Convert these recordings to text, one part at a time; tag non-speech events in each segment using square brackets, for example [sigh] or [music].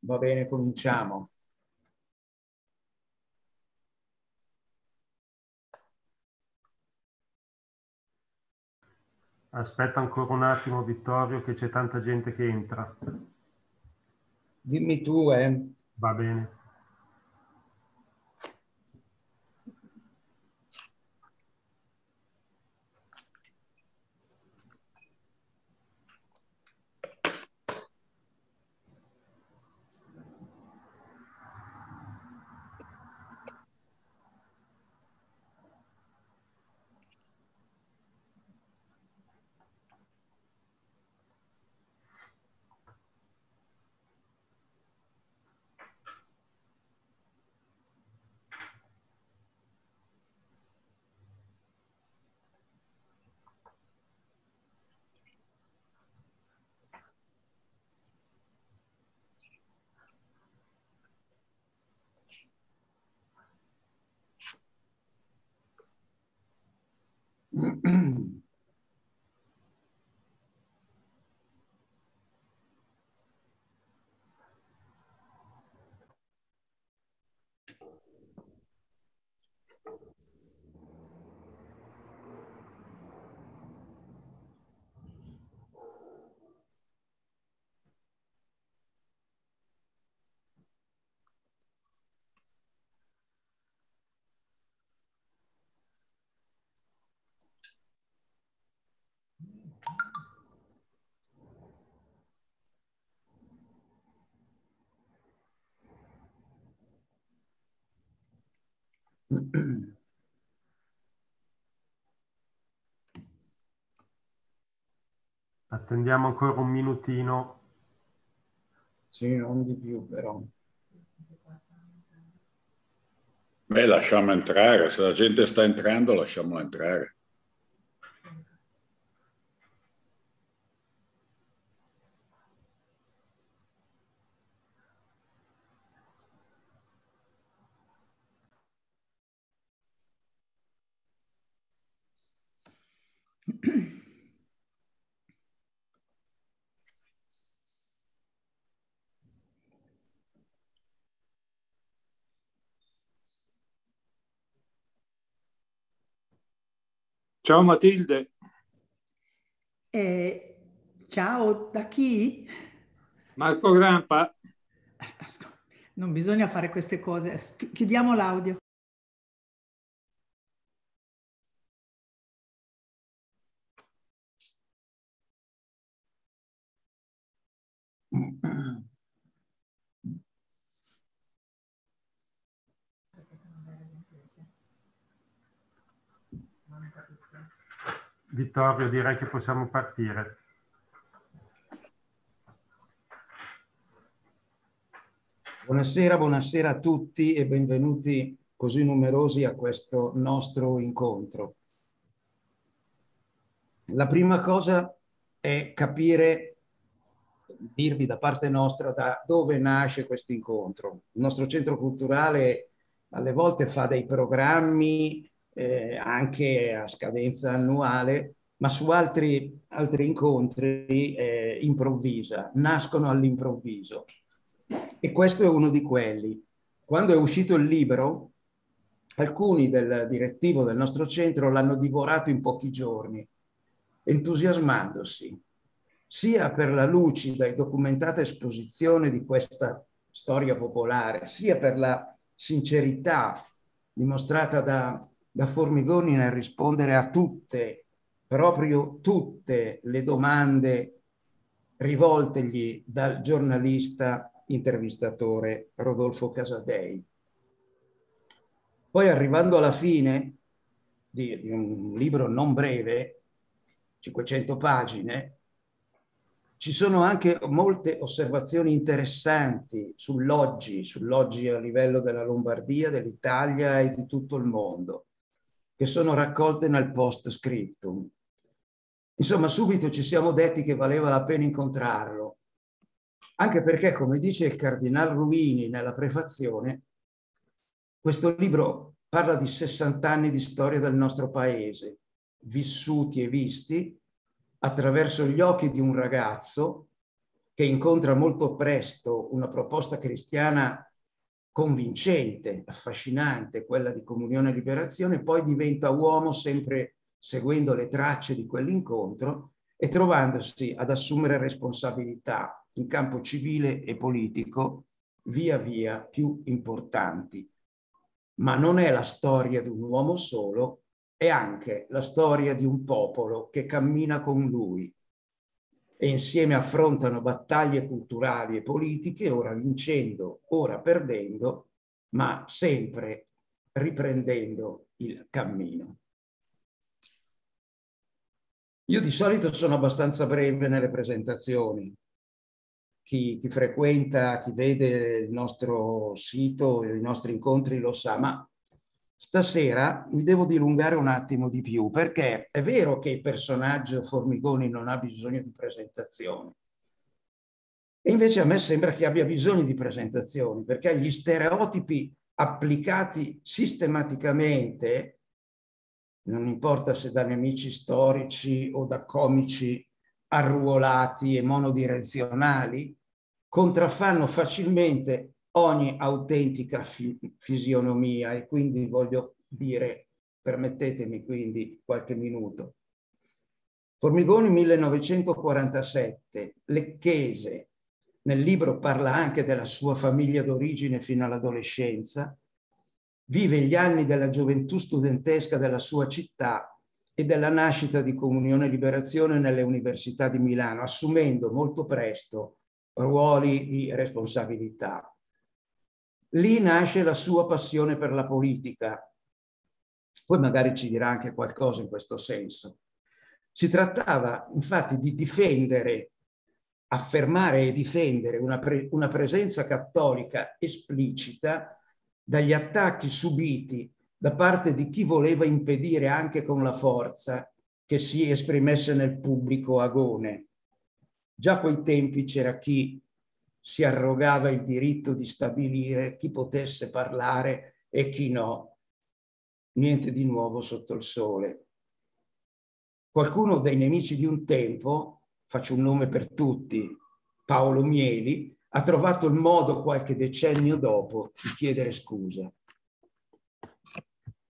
Va bene, cominciamo. Aspetta ancora un attimo, Vittorio, che c'è tanta gente che entra. Dimmi tu, eh. Va bene. [clears throat] Attendiamo ancora un minutino. Sì, non di più però. Beh, lasciamo entrare, se la gente sta entrando lasciamola entrare. Ciao Matilde. Eh, ciao, da chi? Marco Grampa. Non bisogna fare queste cose. Chiudiamo l'audio. [clears throat] Vittorio, direi che possiamo partire. Buonasera, buonasera a tutti e benvenuti così numerosi a questo nostro incontro. La prima cosa è capire, dirvi da parte nostra, da dove nasce questo incontro. Il nostro centro culturale alle volte fa dei programmi eh, anche a scadenza annuale, ma su altri, altri incontri eh, improvvisa, nascono all'improvviso. E questo è uno di quelli. Quando è uscito il libro, alcuni del direttivo del nostro centro l'hanno divorato in pochi giorni, entusiasmandosi sia per la lucida e documentata esposizione di questa storia popolare, sia per la sincerità dimostrata da da Formigoni nel rispondere a tutte, proprio tutte le domande rivoltegli dal giornalista intervistatore Rodolfo Casadei. Poi arrivando alla fine di, di un libro non breve, 500 pagine, ci sono anche molte osservazioni interessanti sull'oggi, sull'oggi a livello della Lombardia, dell'Italia e di tutto il mondo, che sono raccolte nel post scriptum. Insomma, subito ci siamo detti che valeva la pena incontrarlo, anche perché, come dice il cardinal Ruini nella prefazione, questo libro parla di 60 anni di storia del nostro paese, vissuti e visti attraverso gli occhi di un ragazzo che incontra molto presto una proposta cristiana convincente, affascinante, quella di comunione e liberazione, poi diventa uomo sempre seguendo le tracce di quell'incontro e trovandosi ad assumere responsabilità in campo civile e politico via via più importanti. Ma non è la storia di un uomo solo, è anche la storia di un popolo che cammina con lui e insieme affrontano battaglie culturali e politiche, ora vincendo, ora perdendo, ma sempre riprendendo il cammino. Io di solito sono abbastanza breve nelle presentazioni. Chi, chi, frequenta, chi vede il nostro sito, i nostri incontri lo sa, ma Stasera mi devo dilungare un attimo di più perché è vero che il personaggio Formigoni non ha bisogno di presentazioni. E invece a me sembra che abbia bisogno di presentazioni perché gli stereotipi applicati sistematicamente, non importa se da nemici storici o da comici arruolati e monodirezionali, contraffanno facilmente ogni autentica fi fisionomia e quindi voglio dire, permettetemi quindi qualche minuto. Formigoni 1947, Lecchese, nel libro parla anche della sua famiglia d'origine fino all'adolescenza, vive gli anni della gioventù studentesca della sua città e della nascita di Comunione e Liberazione nelle università di Milano, assumendo molto presto ruoli di responsabilità. Lì nasce la sua passione per la politica. Poi magari ci dirà anche qualcosa in questo senso. Si trattava infatti di difendere, affermare e difendere una, pre una presenza cattolica esplicita dagli attacchi subiti da parte di chi voleva impedire anche con la forza che si esprimesse nel pubblico agone. Già a quei tempi c'era chi si arrogava il diritto di stabilire chi potesse parlare e chi no. Niente di nuovo sotto il sole. Qualcuno dei nemici di un tempo, faccio un nome per tutti, Paolo Mieli, ha trovato il modo qualche decennio dopo di chiedere scusa.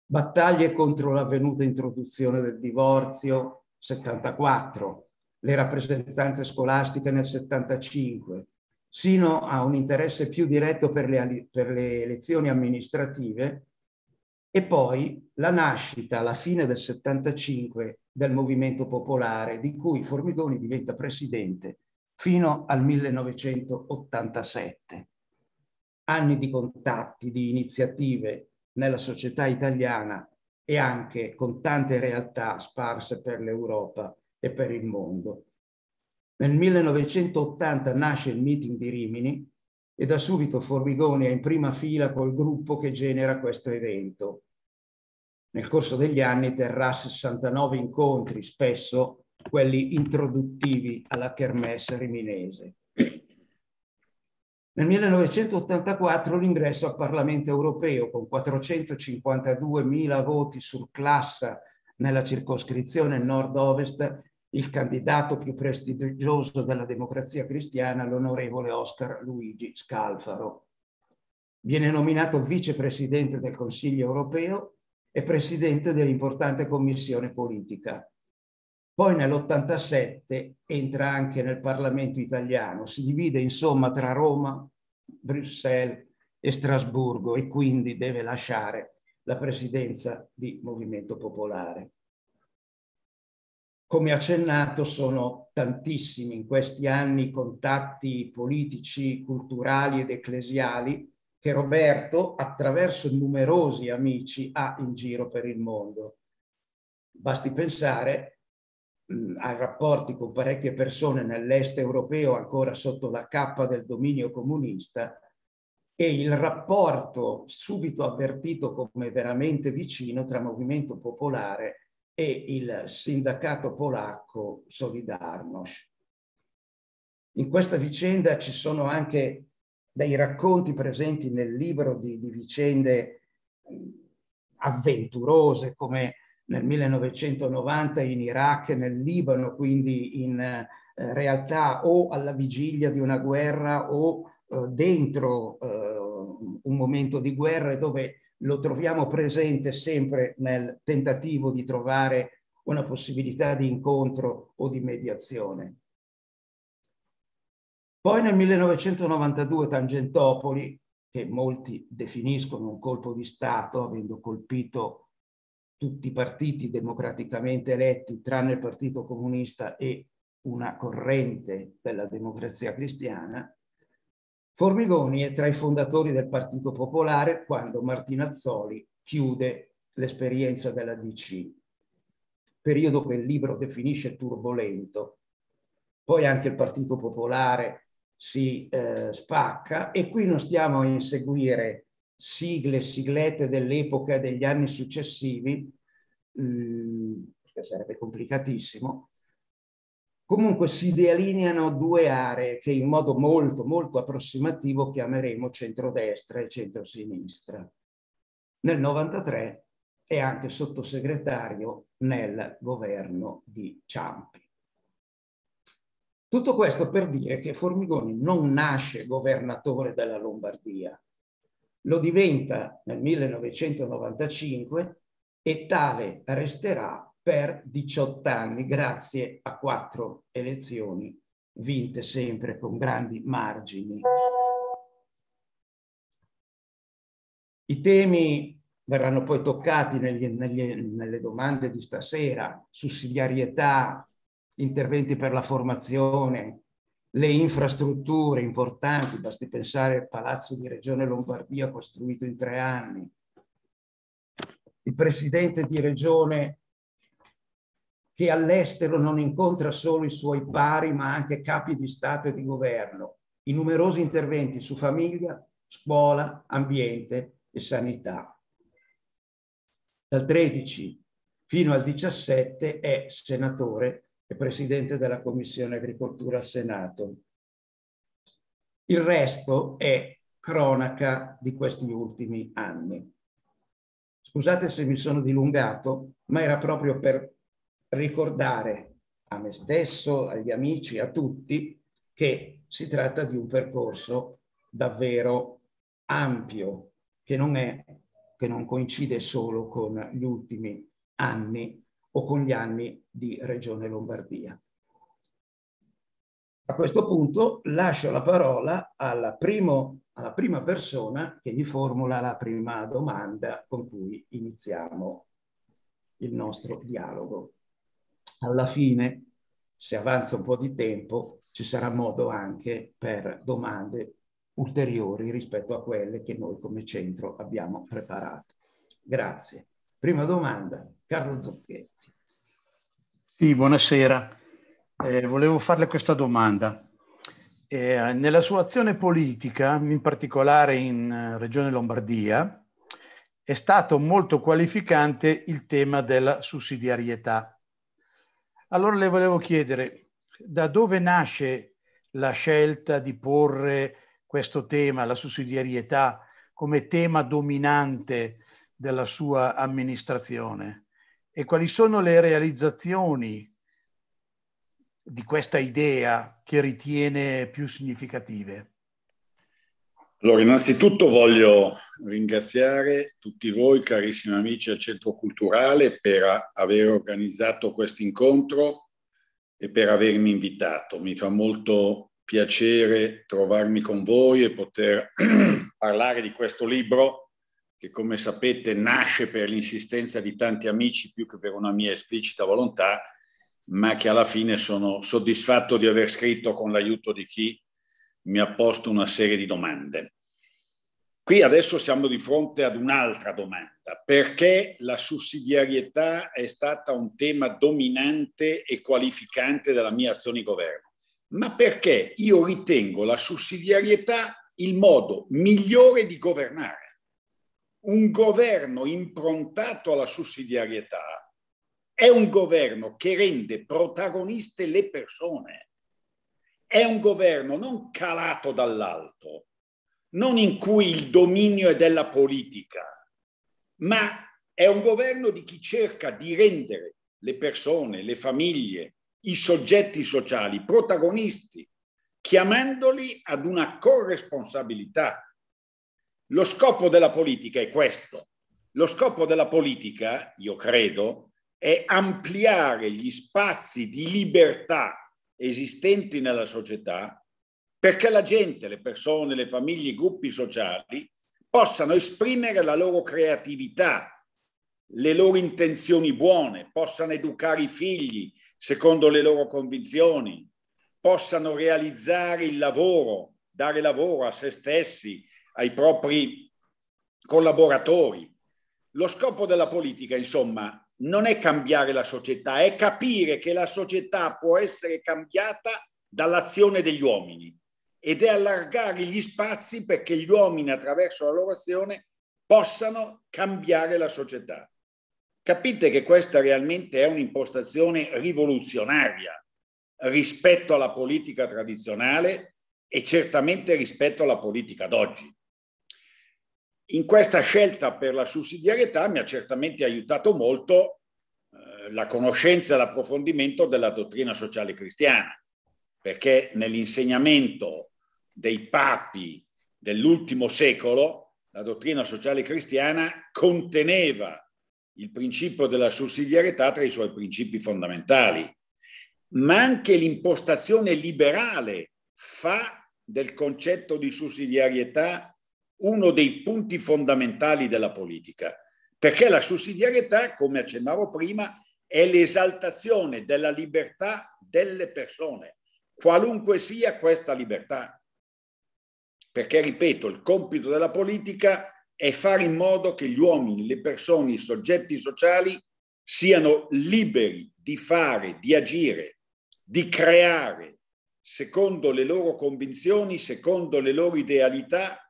Battaglie contro l'avvenuta introduzione del divorzio 74, le rappresentanze scolastiche nel 75, sino a un interesse più diretto per le, per le elezioni amministrative e poi la nascita alla fine del 75 del movimento popolare di cui Formigoni diventa presidente fino al 1987. Anni di contatti, di iniziative nella società italiana e anche con tante realtà sparse per l'Europa e per il mondo. Nel 1980 nasce il meeting di Rimini e da subito Formigoni è in prima fila col gruppo che genera questo evento. Nel corso degli anni terrà 69 incontri, spesso quelli introduttivi alla kermesse riminese. Nel 1984 l'ingresso al Parlamento europeo con 452.000 voti sul classa nella circoscrizione nord-ovest il candidato più prestigioso della democrazia cristiana, l'onorevole Oscar Luigi Scalfaro. Viene nominato vicepresidente del Consiglio europeo e presidente dell'importante commissione politica. Poi nell'87 entra anche nel Parlamento italiano, si divide insomma tra Roma, Bruxelles e Strasburgo e quindi deve lasciare la presidenza di Movimento Popolare. Come accennato, sono tantissimi in questi anni contatti politici, culturali ed ecclesiali che Roberto, attraverso numerosi amici, ha in giro per il mondo. Basti pensare mh, ha rapporti con parecchie persone nell'est europeo ancora sotto la cappa del dominio comunista e il rapporto subito avvertito come veramente vicino tra movimento popolare e il sindacato polacco Solidarność. In questa vicenda ci sono anche dei racconti presenti nel libro di, di vicende avventurose come nel 1990 in Iraq e nel Libano, quindi in eh, realtà o alla vigilia di una guerra o eh, dentro eh, un momento di guerra dove lo troviamo presente sempre nel tentativo di trovare una possibilità di incontro o di mediazione. Poi nel 1992 Tangentopoli, che molti definiscono un colpo di Stato, avendo colpito tutti i partiti democraticamente eletti, tranne il Partito Comunista e una corrente della democrazia cristiana, Formigoni è tra i fondatori del Partito Popolare quando Martinazzoli chiude l'esperienza della DC, periodo che il libro definisce turbolento. Poi anche il Partito Popolare si eh, spacca e qui non stiamo a inseguire sigle, siglette dell'epoca degli anni successivi, mh, mm, che sarebbe complicatissimo, Comunque si delineano due aree che in modo molto, molto approssimativo chiameremo centrodestra e centrosinistra. Nel 93 è anche sottosegretario nel governo di Ciampi. Tutto questo per dire che Formigoni non nasce governatore della Lombardia, lo diventa nel 1995 e tale resterà per 18 anni, grazie a quattro elezioni vinte sempre con grandi margini. I temi verranno poi toccati negli, negli, nelle domande di stasera, sussidiarietà, interventi per la formazione, le infrastrutture importanti, basti pensare al Palazzo di Regione Lombardia costruito in tre anni, il presidente di Regione che all'estero non incontra solo i suoi pari, ma anche capi di Stato e di governo, i numerosi interventi su famiglia, scuola, ambiente e sanità. Dal 13 fino al 17 è senatore e presidente della Commissione Agricoltura al Senato. Il resto è cronaca di questi ultimi anni. Scusate se mi sono dilungato, ma era proprio per ricordare a me stesso, agli amici, a tutti, che si tratta di un percorso davvero ampio, che non, è, che non coincide solo con gli ultimi anni o con gli anni di Regione Lombardia. A questo punto lascio la parola alla, primo, alla prima persona che gli formula la prima domanda con cui iniziamo il nostro dialogo alla fine, se avanza un po' di tempo, ci sarà modo anche per domande ulteriori rispetto a quelle che noi come centro abbiamo preparato. Grazie. Prima domanda, Carlo Zocchetti. Sì, buonasera. Eh, volevo farle questa domanda. Eh, nella sua azione politica, in particolare in eh, Regione Lombardia, è stato molto qualificante il tema della sussidiarietà allora le volevo chiedere da dove nasce la scelta di porre questo tema, la sussidiarietà, come tema dominante della sua amministrazione e quali sono le realizzazioni di questa idea che ritiene più significative? Allora, innanzitutto voglio ringraziare tutti voi, carissimi amici del Centro Culturale, per aver organizzato questo incontro e per avermi invitato. Mi fa molto piacere trovarmi con voi e poter [clears throat] parlare di questo libro che, come sapete, nasce per l'insistenza di tanti amici più che per una mia esplicita volontà, ma che alla fine sono soddisfatto di aver scritto con l'aiuto di chi mi ha posto una serie di domande. Qui adesso siamo di fronte ad un'altra domanda, perché la sussidiarietà è stata un tema dominante e qualificante della mia azione di governo, ma perché io ritengo la sussidiarietà il modo migliore di governare. Un governo improntato alla sussidiarietà è un governo che rende protagoniste le persone, è un governo non calato dall'alto, non in cui il dominio è della politica, ma è un governo di chi cerca di rendere le persone, le famiglie, i soggetti sociali protagonisti, chiamandoli ad una corresponsabilità. Lo scopo della politica è questo. Lo scopo della politica, io credo, è ampliare gli spazi di libertà esistenti nella società perché la gente, le persone, le famiglie, i gruppi sociali possano esprimere la loro creatività, le loro intenzioni buone, possano educare i figli secondo le loro convinzioni, possano realizzare il lavoro, dare lavoro a se stessi, ai propri collaboratori. Lo scopo della politica, insomma, non è cambiare la società, è capire che la società può essere cambiata dall'azione degli uomini ed è allargare gli spazi perché gli uomini attraverso la loro azione possano cambiare la società. Capite che questa realmente è un'impostazione rivoluzionaria rispetto alla politica tradizionale e certamente rispetto alla politica d'oggi. In questa scelta per la sussidiarietà mi ha certamente aiutato molto eh, la conoscenza e l'approfondimento della dottrina sociale cristiana, perché nell'insegnamento dei papi dell'ultimo secolo, la dottrina sociale cristiana conteneva il principio della sussidiarietà tra i suoi principi fondamentali, ma anche l'impostazione liberale fa del concetto di sussidiarietà uno dei punti fondamentali della politica, perché la sussidiarietà, come accennavo prima, è l'esaltazione della libertà delle persone, qualunque sia questa libertà. Perché, ripeto, il compito della politica è fare in modo che gli uomini, le persone, i soggetti sociali siano liberi di fare, di agire, di creare secondo le loro convinzioni, secondo le loro idealità,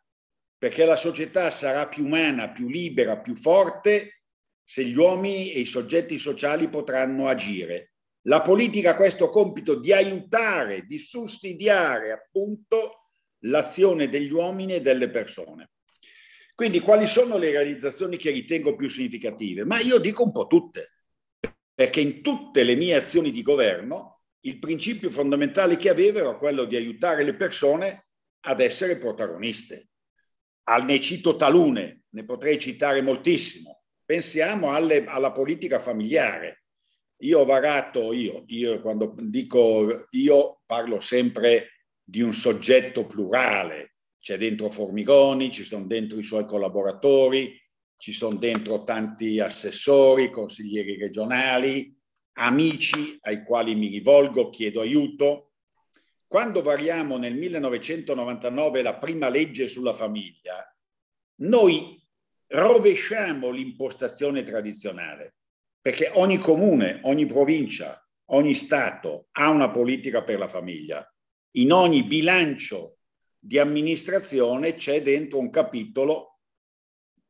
perché la società sarà più umana, più libera, più forte se gli uomini e i soggetti sociali potranno agire. La politica ha questo compito di aiutare, di sussidiare appunto l'azione degli uomini e delle persone. Quindi quali sono le realizzazioni che ritengo più significative? Ma io dico un po' tutte, perché in tutte le mie azioni di governo il principio fondamentale che avevo era quello di aiutare le persone ad essere protagoniste. Al ne cito talune, ne potrei citare moltissimo. Pensiamo alle, alla politica familiare. Io ho varato, io, io quando dico io parlo sempre di un soggetto plurale. C'è dentro Formigoni, ci sono dentro i suoi collaboratori, ci sono dentro tanti assessori, consiglieri regionali, amici ai quali mi rivolgo, chiedo aiuto. Quando variamo nel 1999 la prima legge sulla famiglia, noi rovesciamo l'impostazione tradizionale, perché ogni comune, ogni provincia, ogni Stato ha una politica per la famiglia in ogni bilancio di amministrazione c'è dentro un capitolo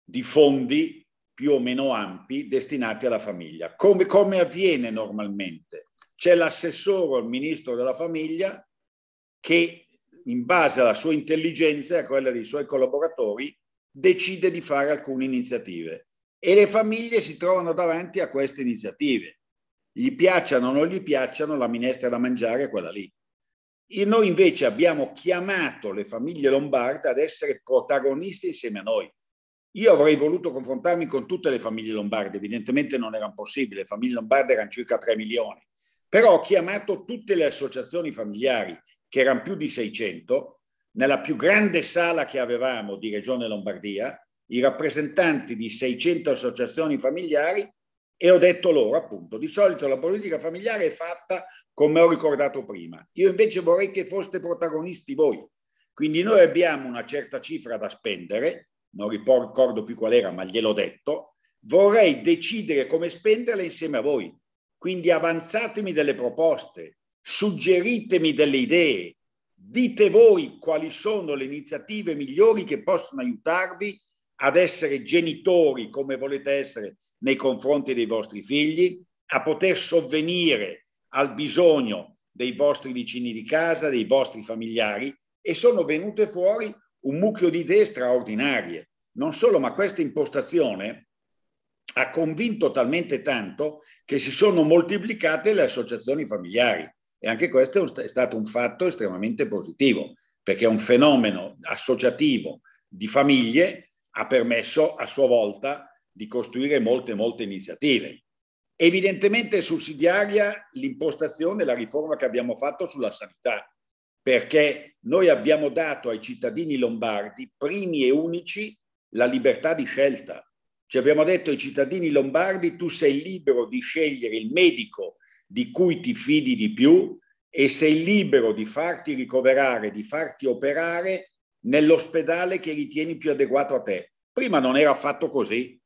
di fondi più o meno ampi destinati alla famiglia. Come, come avviene normalmente? C'è l'assessore o il ministro della famiglia che in base alla sua intelligenza e a quella dei suoi collaboratori decide di fare alcune iniziative e le famiglie si trovano davanti a queste iniziative. Gli piacciono o non gli piacciono, la minestra da mangiare è quella lì. E noi invece abbiamo chiamato le famiglie lombarde ad essere protagoniste insieme a noi. Io avrei voluto confrontarmi con tutte le famiglie lombarde, evidentemente non era possibile, le famiglie lombarde erano circa 3 milioni, però ho chiamato tutte le associazioni familiari, che erano più di 600, nella più grande sala che avevamo di Regione Lombardia, i rappresentanti di 600 associazioni familiari e ho detto loro appunto, di solito la politica familiare è fatta come ho ricordato prima. Io invece vorrei che foste protagonisti voi. Quindi noi abbiamo una certa cifra da spendere non ricordo più qual era, ma gliel'ho detto, vorrei decidere come spenderle insieme a voi. Quindi avanzatemi delle proposte, suggeritemi delle idee, dite voi quali sono le iniziative migliori che possono aiutarvi ad essere genitori come volete essere nei confronti dei vostri figli, a poter sovvenire al bisogno dei vostri vicini di casa, dei vostri familiari e sono venute fuori un mucchio di idee straordinarie. Non solo, ma questa impostazione ha convinto talmente tanto che si sono moltiplicate le associazioni familiari e anche questo è stato un fatto estremamente positivo perché un fenomeno associativo di famiglie ha permesso a sua volta di costruire molte, molte iniziative. Evidentemente sussidiaria l'impostazione, la riforma che abbiamo fatto sulla sanità, perché noi abbiamo dato ai cittadini lombardi, primi e unici, la libertà di scelta. Ci abbiamo detto ai cittadini lombardi tu sei libero di scegliere il medico di cui ti fidi di più e sei libero di farti ricoverare, di farti operare nell'ospedale che ritieni più adeguato a te. Prima non era affatto così.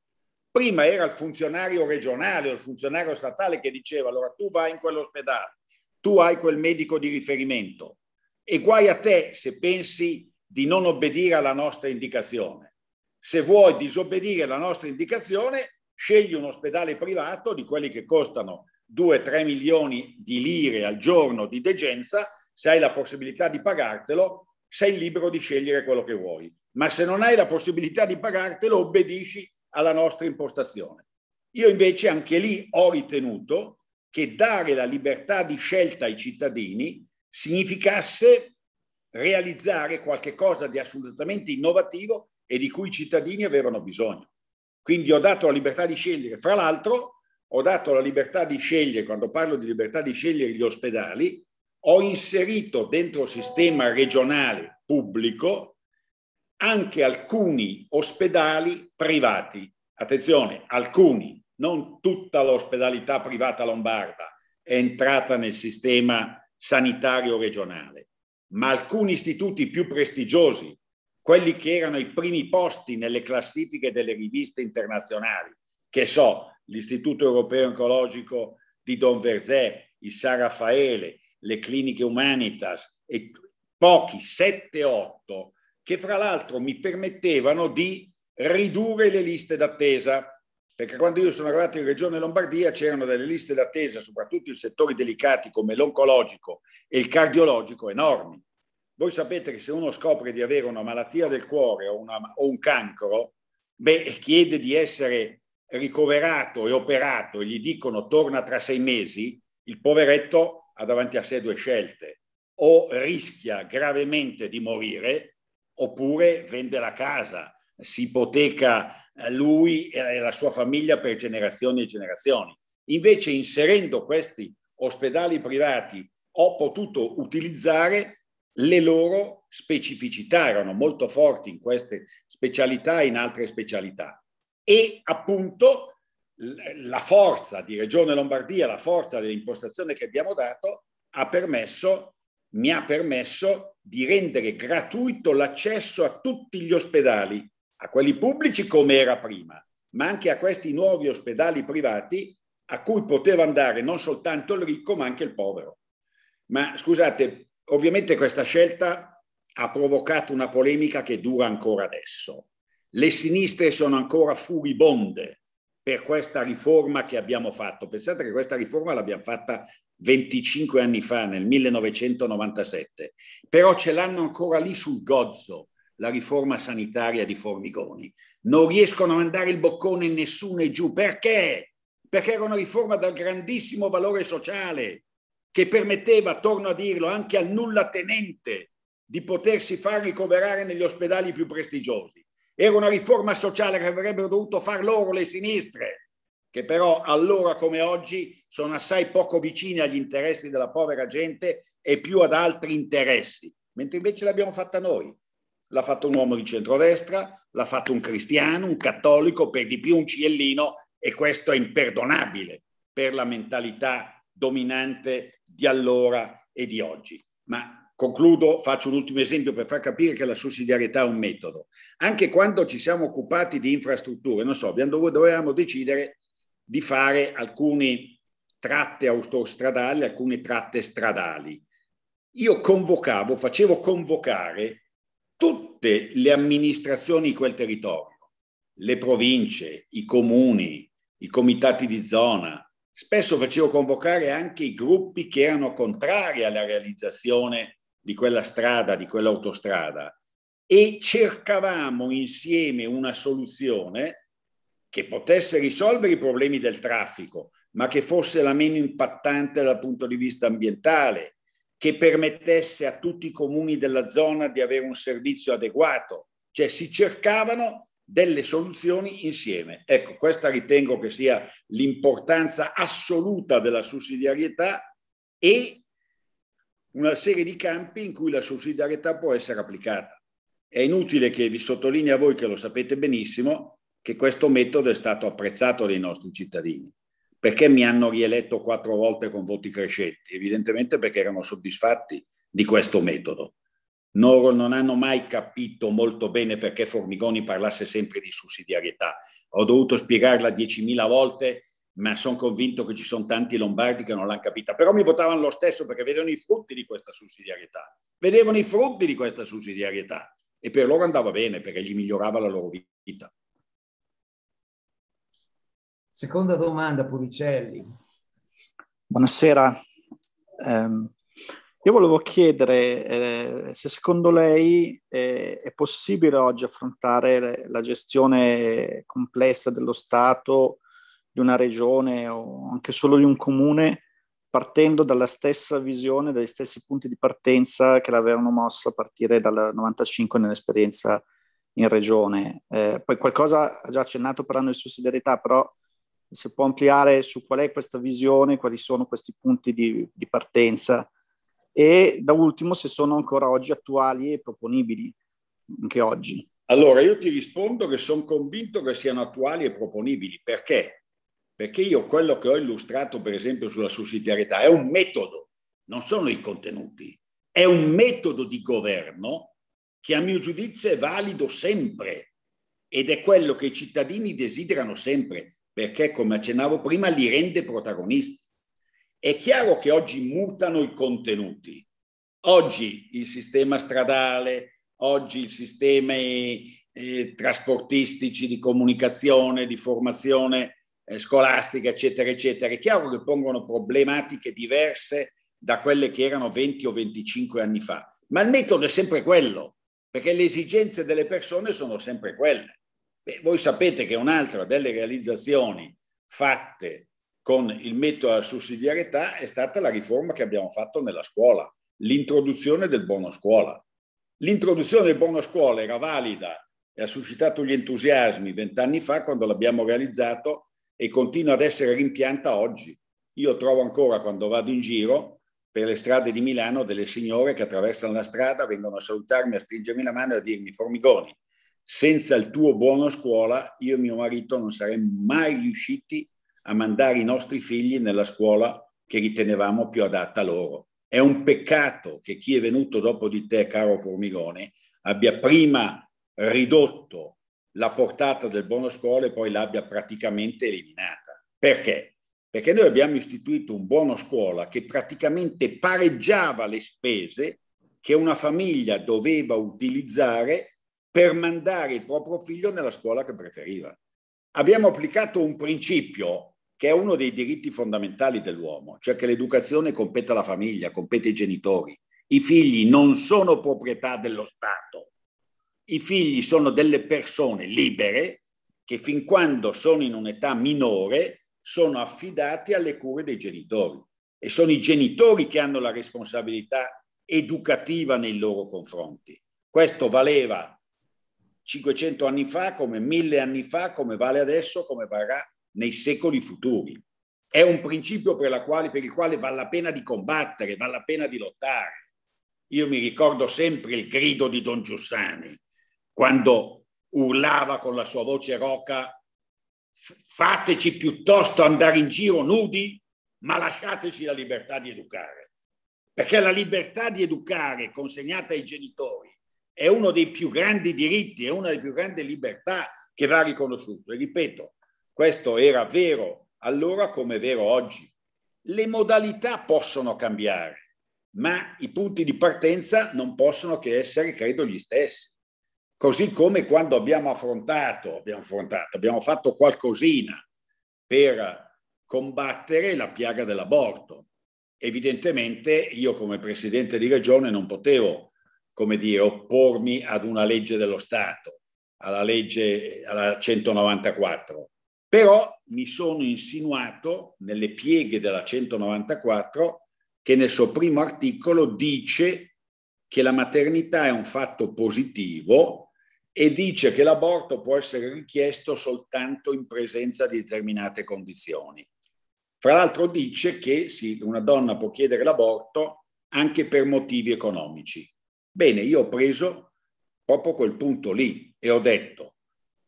Prima era il funzionario regionale o il funzionario statale che diceva allora tu vai in quell'ospedale, tu hai quel medico di riferimento e guai a te se pensi di non obbedire alla nostra indicazione. Se vuoi disobbedire alla nostra indicazione, scegli un ospedale privato di quelli che costano 2-3 milioni di lire al giorno di degenza, se hai la possibilità di pagartelo, sei libero di scegliere quello che vuoi. Ma se non hai la possibilità di pagartelo, obbedisci alla nostra impostazione. Io invece anche lì ho ritenuto che dare la libertà di scelta ai cittadini significasse realizzare qualche cosa di assolutamente innovativo e di cui i cittadini avevano bisogno. Quindi ho dato la libertà di scegliere, fra l'altro ho dato la libertà di scegliere, quando parlo di libertà di scegliere gli ospedali, ho inserito dentro il sistema regionale pubblico anche alcuni ospedali privati. Attenzione, alcuni, non tutta l'ospedalità privata lombarda è entrata nel sistema sanitario regionale, ma alcuni istituti più prestigiosi, quelli che erano i primi posti nelle classifiche delle riviste internazionali, che so, l'Istituto Europeo Oncologico di Don Verzè, il San Raffaele, le cliniche Humanitas e pochi, 7-8, che fra l'altro mi permettevano di ridurre le liste d'attesa, perché quando io sono arrivato in Regione Lombardia c'erano delle liste d'attesa, soprattutto in settori delicati come l'oncologico e il cardiologico, enormi. Voi sapete che se uno scopre di avere una malattia del cuore o, una, o un cancro, beh, chiede di essere ricoverato e operato e gli dicono torna tra sei mesi, il poveretto ha davanti a sé due scelte. O rischia gravemente di morire oppure vende la casa, si ipoteca eh, lui e la sua famiglia per generazioni e generazioni. Invece inserendo questi ospedali privati ho potuto utilizzare le loro specificità, erano molto forti in queste specialità e in altre specialità. E appunto la forza di Regione Lombardia, la forza dell'impostazione che abbiamo dato, ha permesso mi ha permesso di rendere gratuito l'accesso a tutti gli ospedali, a quelli pubblici come era prima, ma anche a questi nuovi ospedali privati a cui poteva andare non soltanto il ricco ma anche il povero. Ma scusate, ovviamente questa scelta ha provocato una polemica che dura ancora adesso. Le sinistre sono ancora furibonde per questa riforma che abbiamo fatto. Pensate che questa riforma l'abbiamo fatta 25 anni fa, nel 1997, però ce l'hanno ancora lì sul gozzo, la riforma sanitaria di Formigoni. Non riescono a mandare il boccone in nessuno e giù. Perché? Perché era una riforma dal grandissimo valore sociale che permetteva, torno a dirlo, anche al nulla tenente di potersi far ricoverare negli ospedali più prestigiosi. Era una riforma sociale che avrebbero dovuto far loro le sinistre che però allora come oggi sono assai poco vicini agli interessi della povera gente e più ad altri interessi, mentre invece l'abbiamo fatta noi. L'ha fatto un uomo di centrodestra, l'ha fatto un cristiano, un cattolico, per di più un ciellino e questo è imperdonabile per la mentalità dominante di allora e di oggi. Ma concludo, faccio un ultimo esempio per far capire che la sussidiarietà è un metodo. Anche quando ci siamo occupati di infrastrutture, non so, dovevamo decidere di fare alcune tratte autostradali, alcune tratte stradali. Io convocavo, facevo convocare tutte le amministrazioni di quel territorio, le province, i comuni, i comitati di zona. Spesso facevo convocare anche i gruppi che erano contrari alla realizzazione di quella strada, di quell'autostrada e cercavamo insieme una soluzione che potesse risolvere i problemi del traffico, ma che fosse la meno impattante dal punto di vista ambientale, che permettesse a tutti i comuni della zona di avere un servizio adeguato. Cioè si cercavano delle soluzioni insieme. Ecco, questa ritengo che sia l'importanza assoluta della sussidiarietà e una serie di campi in cui la sussidiarietà può essere applicata. È inutile che vi sottolinei a voi, che lo sapete benissimo, che questo metodo è stato apprezzato dai nostri cittadini perché mi hanno rieletto quattro volte con voti crescenti? Evidentemente perché erano soddisfatti di questo metodo. Loro non hanno mai capito molto bene perché Formigoni parlasse sempre di sussidiarietà. Ho dovuto spiegarla diecimila volte, ma sono convinto che ci sono tanti lombardi che non l'hanno capita. Però mi votavano lo stesso perché vedevano i frutti di questa sussidiarietà. Vedevano i frutti di questa sussidiarietà e per loro andava bene perché gli migliorava la loro vita. Seconda domanda, Puricelli. Buonasera. Eh, io volevo chiedere eh, se secondo lei eh, è possibile oggi affrontare la gestione complessa dello Stato, di una regione o anche solo di un comune, partendo dalla stessa visione, dagli stessi punti di partenza che l'avevano mossa a partire dal 95 nell'esperienza in regione. Eh, poi qualcosa ha già accennato parlando di sussidiarietà, però se può ampliare su qual è questa visione, quali sono questi punti di, di partenza e da ultimo se sono ancora oggi attuali e proponibili anche oggi. Allora, io ti rispondo che sono convinto che siano attuali e proponibili. Perché? Perché io quello che ho illustrato, per esempio, sulla sussidiarietà è un metodo, non sono i contenuti. È un metodo di governo che a mio giudizio è valido sempre ed è quello che i cittadini desiderano sempre perché, come accennavo prima, li rende protagonisti. È chiaro che oggi mutano i contenuti. Oggi il sistema stradale, oggi il sistema eh, trasportistici di comunicazione, di formazione eh, scolastica, eccetera, eccetera. È chiaro che pongono problematiche diverse da quelle che erano 20 o 25 anni fa, ma il metodo è sempre quello, perché le esigenze delle persone sono sempre quelle. Beh, voi sapete che un'altra delle realizzazioni fatte con il metodo della sussidiarietà è stata la riforma che abbiamo fatto nella scuola, l'introduzione del buono scuola. L'introduzione del buono scuola era valida e ha suscitato gli entusiasmi vent'anni fa quando l'abbiamo realizzato e continua ad essere rimpianta oggi. Io trovo ancora quando vado in giro per le strade di Milano delle signore che attraversano la strada, vengono a salutarmi, a stringermi la mano e a dirmi Formigoni, senza il tuo buono scuola, io e mio marito non saremmo mai riusciti a mandare i nostri figli nella scuola che ritenevamo più adatta loro. È un peccato che chi è venuto dopo di te, caro Formigone, abbia prima ridotto la portata del buono scuola e poi l'abbia praticamente eliminata. Perché? Perché noi abbiamo istituito un buono scuola che praticamente pareggiava le spese che una famiglia doveva utilizzare per mandare il proprio figlio nella scuola che preferiva. Abbiamo applicato un principio che è uno dei diritti fondamentali dell'uomo, cioè che l'educazione compete alla famiglia, compete ai genitori. I figli non sono proprietà dello Stato. I figli sono delle persone libere che fin quando sono in un'età minore sono affidati alle cure dei genitori e sono i genitori che hanno la responsabilità educativa nei loro confronti. Questo valeva 500 anni fa, come 1000 anni fa, come vale adesso, come varrà nei secoli futuri. È un principio per, quale, per il quale vale la pena di combattere, vale la pena di lottare. Io mi ricordo sempre il grido di Don Giussani, quando urlava con la sua voce roca, fateci piuttosto andare in giro nudi, ma lasciateci la libertà di educare perché la libertà di educare consegnata ai genitori è uno dei più grandi diritti, è una delle più grandi libertà che va riconosciuto. E ripeto, questo era vero allora come è vero oggi. Le modalità possono cambiare, ma i punti di partenza non possono che essere, credo, gli stessi. Così come quando abbiamo affrontato, abbiamo affrontato, abbiamo fatto qualcosina per combattere la piaga dell'aborto. Evidentemente io come presidente di regione non potevo, come dire, oppormi ad una legge dello Stato, alla legge alla 194. Però mi sono insinuato nelle pieghe della 194 che nel suo primo articolo dice che la maternità è un fatto positivo e dice che l'aborto può essere richiesto soltanto in presenza di determinate condizioni. Fra l'altro dice che sì, una donna può chiedere l'aborto anche per motivi economici. Bene, io ho preso proprio quel punto lì e ho detto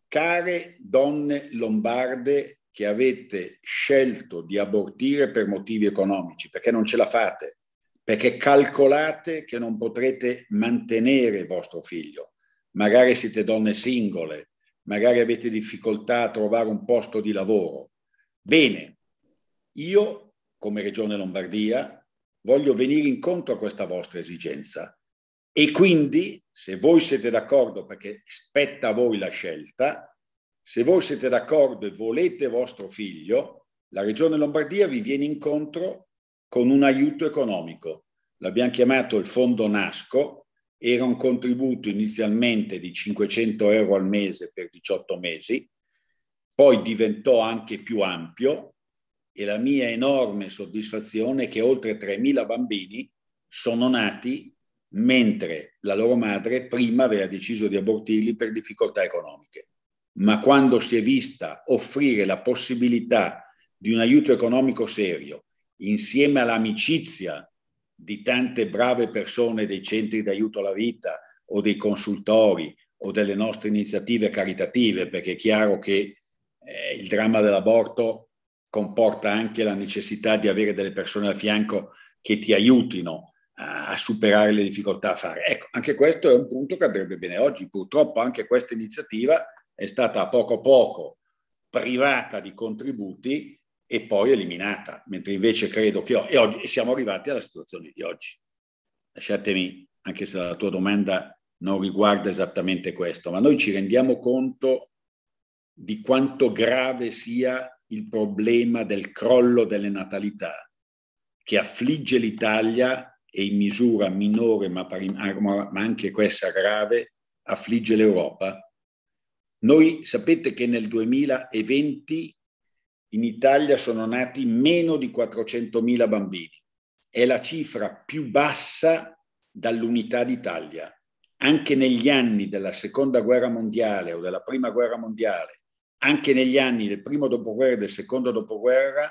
Care donne lombarde che avete scelto di abortire per motivi economici, perché non ce la fate, perché calcolate che non potrete mantenere vostro figlio. Magari siete donne singole, magari avete difficoltà a trovare un posto di lavoro. Bene, io come Regione Lombardia voglio venire incontro a questa vostra esigenza e quindi, se voi siete d'accordo, perché spetta a voi la scelta, se voi siete d'accordo e volete vostro figlio, la Regione Lombardia vi viene incontro con un aiuto economico. L'abbiamo chiamato il Fondo Nasco, era un contributo inizialmente di 500 euro al mese per 18 mesi, poi diventò anche più ampio e la mia enorme soddisfazione è che oltre 3.000 bambini sono nati mentre la loro madre prima aveva deciso di abortirli per difficoltà economiche. Ma quando si è vista offrire la possibilità di un aiuto economico serio, insieme all'amicizia di tante brave persone dei centri d'aiuto alla vita o dei consultori o delle nostre iniziative caritative, perché è chiaro che eh, il dramma dell'aborto comporta anche la necessità di avere delle persone al fianco che ti aiutino a superare le difficoltà a fare. Ecco, anche questo è un punto che andrebbe bene oggi. Purtroppo anche questa iniziativa è stata a poco a poco privata di contributi e poi eliminata, mentre invece credo che e oggi e siamo arrivati alla situazione di oggi. Lasciatemi, anche se la tua domanda non riguarda esattamente questo, ma noi ci rendiamo conto di quanto grave sia il problema del crollo delle natalità che affligge l'Italia e in misura minore, ma anche questa grave, affligge l'Europa. Noi sapete che nel 2020 in Italia sono nati meno di 400.000 bambini. È la cifra più bassa dall'unità d'Italia. Anche negli anni della seconda guerra mondiale o della prima guerra mondiale, anche negli anni del primo dopoguerra e del secondo dopoguerra,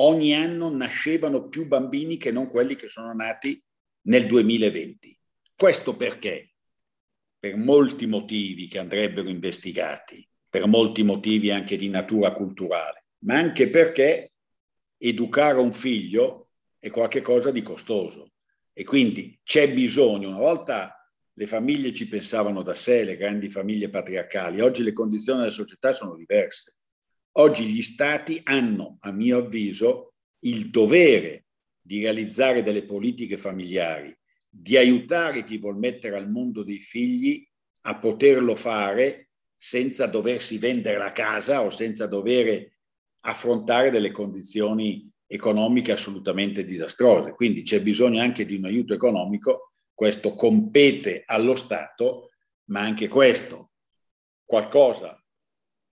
ogni anno nascevano più bambini che non quelli che sono nati nel 2020. Questo perché? Per molti motivi che andrebbero investigati, per molti motivi anche di natura culturale, ma anche perché educare un figlio è qualcosa di costoso. E quindi c'è bisogno, una volta le famiglie ci pensavano da sé, le grandi famiglie patriarcali, oggi le condizioni della società sono diverse. Oggi gli stati hanno, a mio avviso, il dovere di realizzare delle politiche familiari, di aiutare chi vuol mettere al mondo dei figli a poterlo fare senza doversi vendere la casa o senza dover affrontare delle condizioni economiche assolutamente disastrose. Quindi c'è bisogno anche di un aiuto economico, questo compete allo Stato, ma anche questo qualcosa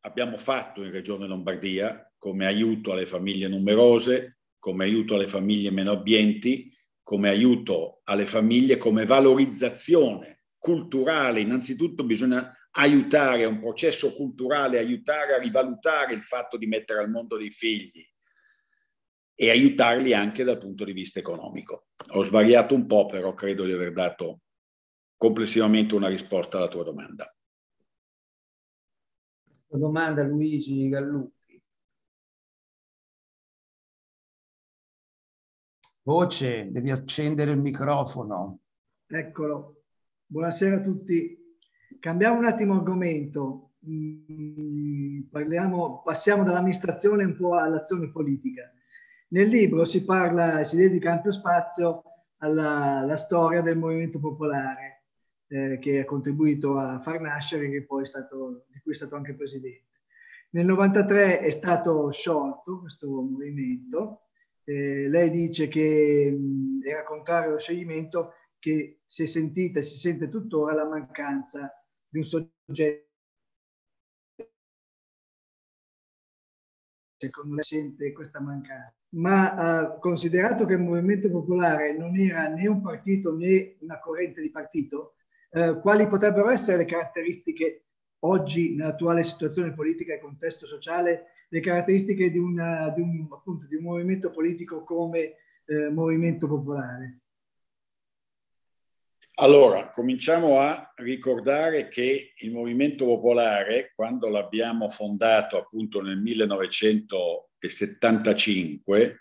abbiamo fatto in Regione Lombardia come aiuto alle famiglie numerose, come aiuto alle famiglie meno abbienti, come aiuto alle famiglie, come valorizzazione culturale. Innanzitutto bisogna aiutare, è un processo culturale, aiutare a rivalutare il fatto di mettere al mondo dei figli e aiutarli anche dal punto di vista economico. Ho svariato un po', però credo di aver dato complessivamente una risposta alla tua domanda domanda Luigi Gallucci. Voce, devi accendere il microfono. Eccolo. Buonasera a tutti. Cambiamo un attimo argomento. Mm, parliamo, passiamo dall'amministrazione un po' all'azione politica. Nel libro si parla, si dedica ampio spazio alla, alla storia del movimento popolare eh, che ha contribuito a far nascere stato, di cui è stato anche presidente. Nel 93 è stato sciolto questo movimento. Eh, lei dice che mh, era contrario allo scioglimento, che si è sentita e si sente tuttora la mancanza di un soggetto secondo lei sente questa mancanza. Ma uh, considerato che il Movimento Popolare non era né un partito né una corrente di partito, uh, quali potrebbero essere le caratteristiche oggi nell'attuale situazione politica e contesto sociale, le caratteristiche di, una, di, un, appunto, di un, movimento politico come uh, Movimento Popolare? Allora, cominciamo a ricordare che il Movimento Popolare, quando l'abbiamo fondato appunto nel 1975,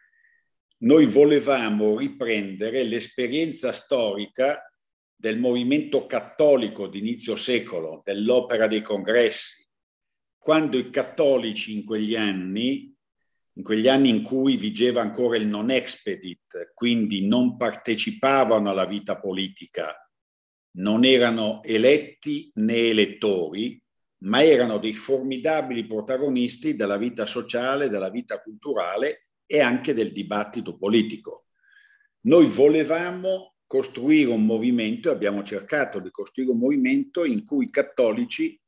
noi volevamo riprendere l'esperienza storica del movimento cattolico di inizio secolo, dell'opera dei congressi, quando i cattolici in quegli anni, in quegli anni in cui vigeva ancora il non expedit, quindi non partecipavano alla vita politica, non erano eletti né elettori, ma erano dei formidabili protagonisti della vita sociale, della vita culturale e anche del dibattito politico. Noi volevamo costruire un movimento, abbiamo cercato di costruire un movimento in cui i cattolici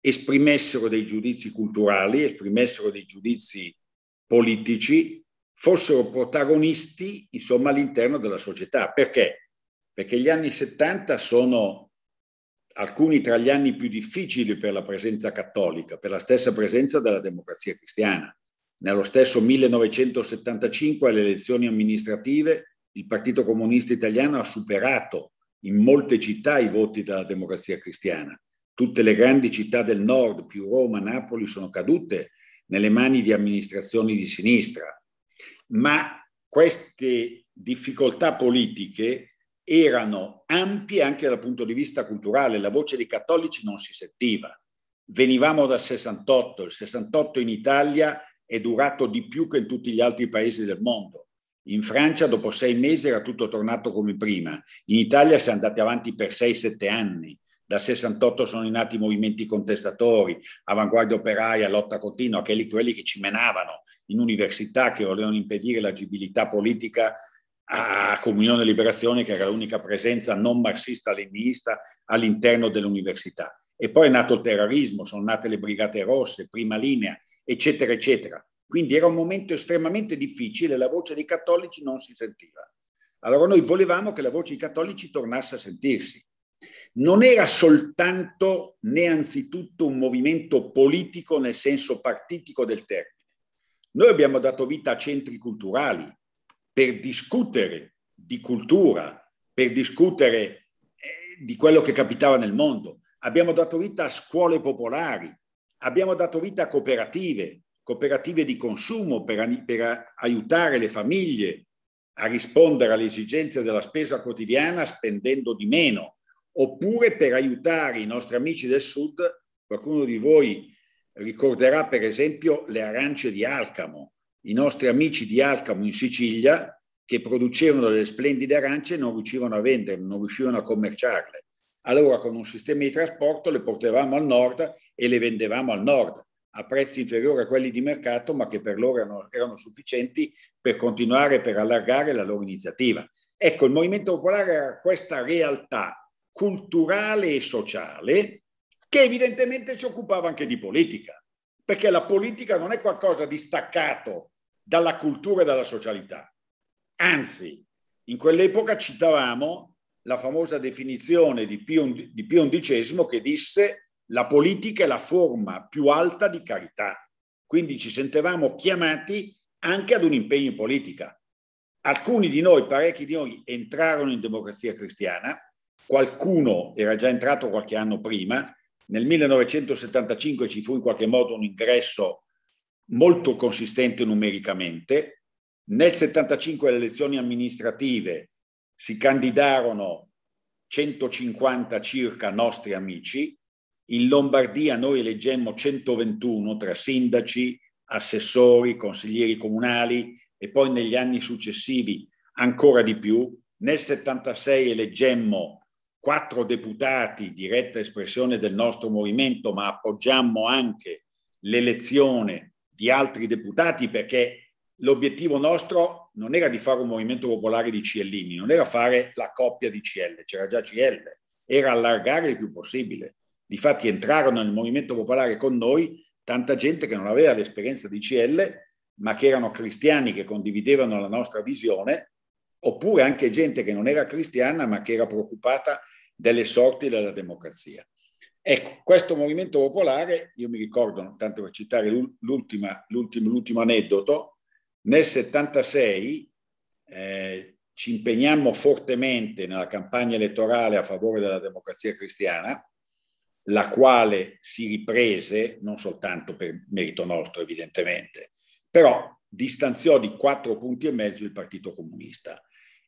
esprimessero dei giudizi culturali, esprimessero dei giudizi politici, fossero protagonisti, insomma, all'interno della società. Perché? Perché gli anni 70 sono alcuni tra gli anni più difficili per la presenza cattolica, per la stessa presenza della democrazia cristiana. Nello stesso 1975 alle elezioni amministrative il Partito Comunista Italiano ha superato in molte città i voti della democrazia cristiana. Tutte le grandi città del nord, più Roma, Napoli, sono cadute nelle mani di amministrazioni di sinistra. Ma queste difficoltà politiche erano ampie anche dal punto di vista culturale, la voce dei cattolici non si sentiva. Venivamo dal 68, il 68 in Italia è durato di più che in tutti gli altri paesi del mondo. In Francia dopo sei mesi era tutto tornato come prima, in Italia si è andati avanti per sei, sette anni. Dal 68 sono nati movimenti contestatori, avanguardia operaia, lotta continua, quelli, quelli che ci menavano in università, che volevano impedire l'agibilità politica a Comunione e Liberazione, che era l'unica presenza non marxista-leninista all'interno dell'università. E poi è nato il terrorismo, sono nate le Brigate Rosse, prima linea, eccetera, eccetera. Quindi era un momento estremamente difficile, la voce dei cattolici non si sentiva. Allora noi volevamo che la voce dei cattolici tornasse a sentirsi. Non era soltanto né anzitutto un movimento politico nel senso partitico del termine. Noi abbiamo dato vita a centri culturali, per discutere di cultura, per discutere eh, di quello che capitava nel mondo. Abbiamo dato vita a scuole popolari, abbiamo dato vita a cooperative, cooperative di consumo per, per aiutare le famiglie a rispondere alle esigenze della spesa quotidiana spendendo di meno, oppure per aiutare i nostri amici del sud. Qualcuno di voi ricorderà per esempio le arance di Alcamo, i nostri amici di Alcamo in Sicilia che producevano delle splendide arance non riuscivano a venderle, non riuscivano a commerciarle. Allora con un sistema di trasporto le portavamo al nord e le vendevamo al nord a prezzi inferiori a quelli di mercato, ma che per loro erano, erano sufficienti per continuare, per allargare la loro iniziativa. Ecco, il Movimento Popolare era questa realtà culturale e sociale che evidentemente si occupava anche di politica, perché la politica non è qualcosa di staccato dalla cultura e dalla socialità. Anzi, in quell'epoca citavamo la famosa definizione di Pio, XI che disse la politica è la forma più alta di carità. Quindi ci sentivamo chiamati anche ad un impegno in politica. Alcuni di noi, parecchi di noi, entrarono in democrazia cristiana, qualcuno era già entrato qualche anno prima, nel 1975 ci fu in qualche modo un ingresso molto consistente numericamente, Nel 75 alle elezioni amministrative si candidarono 150 circa nostri amici, in Lombardia noi eleggemmo 121 tra sindaci, assessori, consiglieri comunali e poi negli anni successivi ancora di più. Nel 76 eleggemmo quattro deputati, diretta espressione del nostro movimento, ma appoggiammo anche l'elezione di altri deputati perché l'obiettivo nostro non era di fare un movimento popolare di CLini, non era fare la coppia di CL, c'era già CL, era allargare il più possibile. Difatti entrarono nel movimento popolare con noi tanta gente che non aveva l'esperienza di CL, ma che erano cristiani che condividevano la nostra visione, oppure anche gente che non era cristiana, ma che era preoccupata delle sorti della democrazia. Ecco, questo movimento popolare, io mi ricordo, tanto per citare l'ultima, l'ultimo, l'ultimo aneddoto, nel 76 eh, ci impegnammo fortemente nella campagna elettorale a favore della democrazia cristiana, la quale si riprese, non soltanto per merito nostro evidentemente, però distanziò di quattro punti e mezzo il Partito Comunista.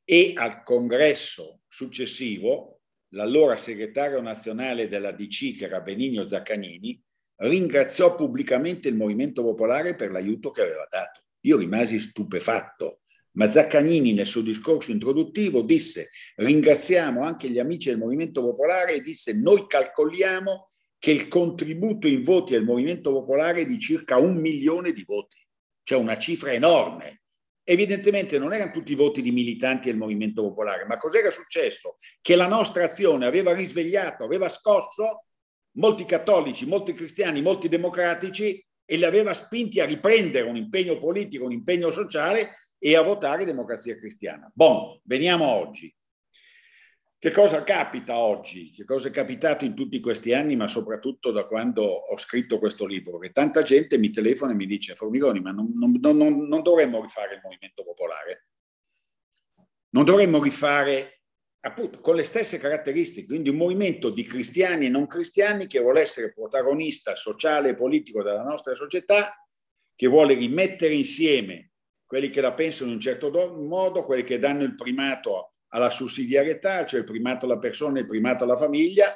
E al congresso successivo l'allora segretario nazionale della DC, che era Benigno Zaccanini, ringraziò pubblicamente il Movimento Popolare per l'aiuto che aveva dato. Io rimasi stupefatto, ma Zaccagnini nel suo discorso introduttivo disse ringraziamo anche gli amici del Movimento Popolare e disse noi calcoliamo che il contributo in voti al Movimento Popolare è di circa un milione di voti, cioè una cifra enorme. Evidentemente non erano tutti i voti di militanti del Movimento Popolare, ma cos'era successo? Che la nostra azione aveva risvegliato, aveva scosso molti cattolici, molti cristiani, molti democratici e li aveva spinti a riprendere un impegno politico, un impegno sociale e a votare democrazia cristiana. Bon, veniamo oggi. Che cosa capita oggi? Che cosa è capitato in tutti questi anni, ma soprattutto da quando ho scritto questo libro? Che tanta gente mi telefona e mi dice, Formigoni, ma non, non, non, non dovremmo rifare il movimento popolare? Non dovremmo rifare appunto con le stesse caratteristiche, quindi un movimento di cristiani e non cristiani che vuole essere protagonista sociale e politico della nostra società, che vuole rimettere insieme quelli che la pensano in un certo modo, quelli che danno il primato alla sussidiarietà, cioè il primato alla persona e il primato alla famiglia.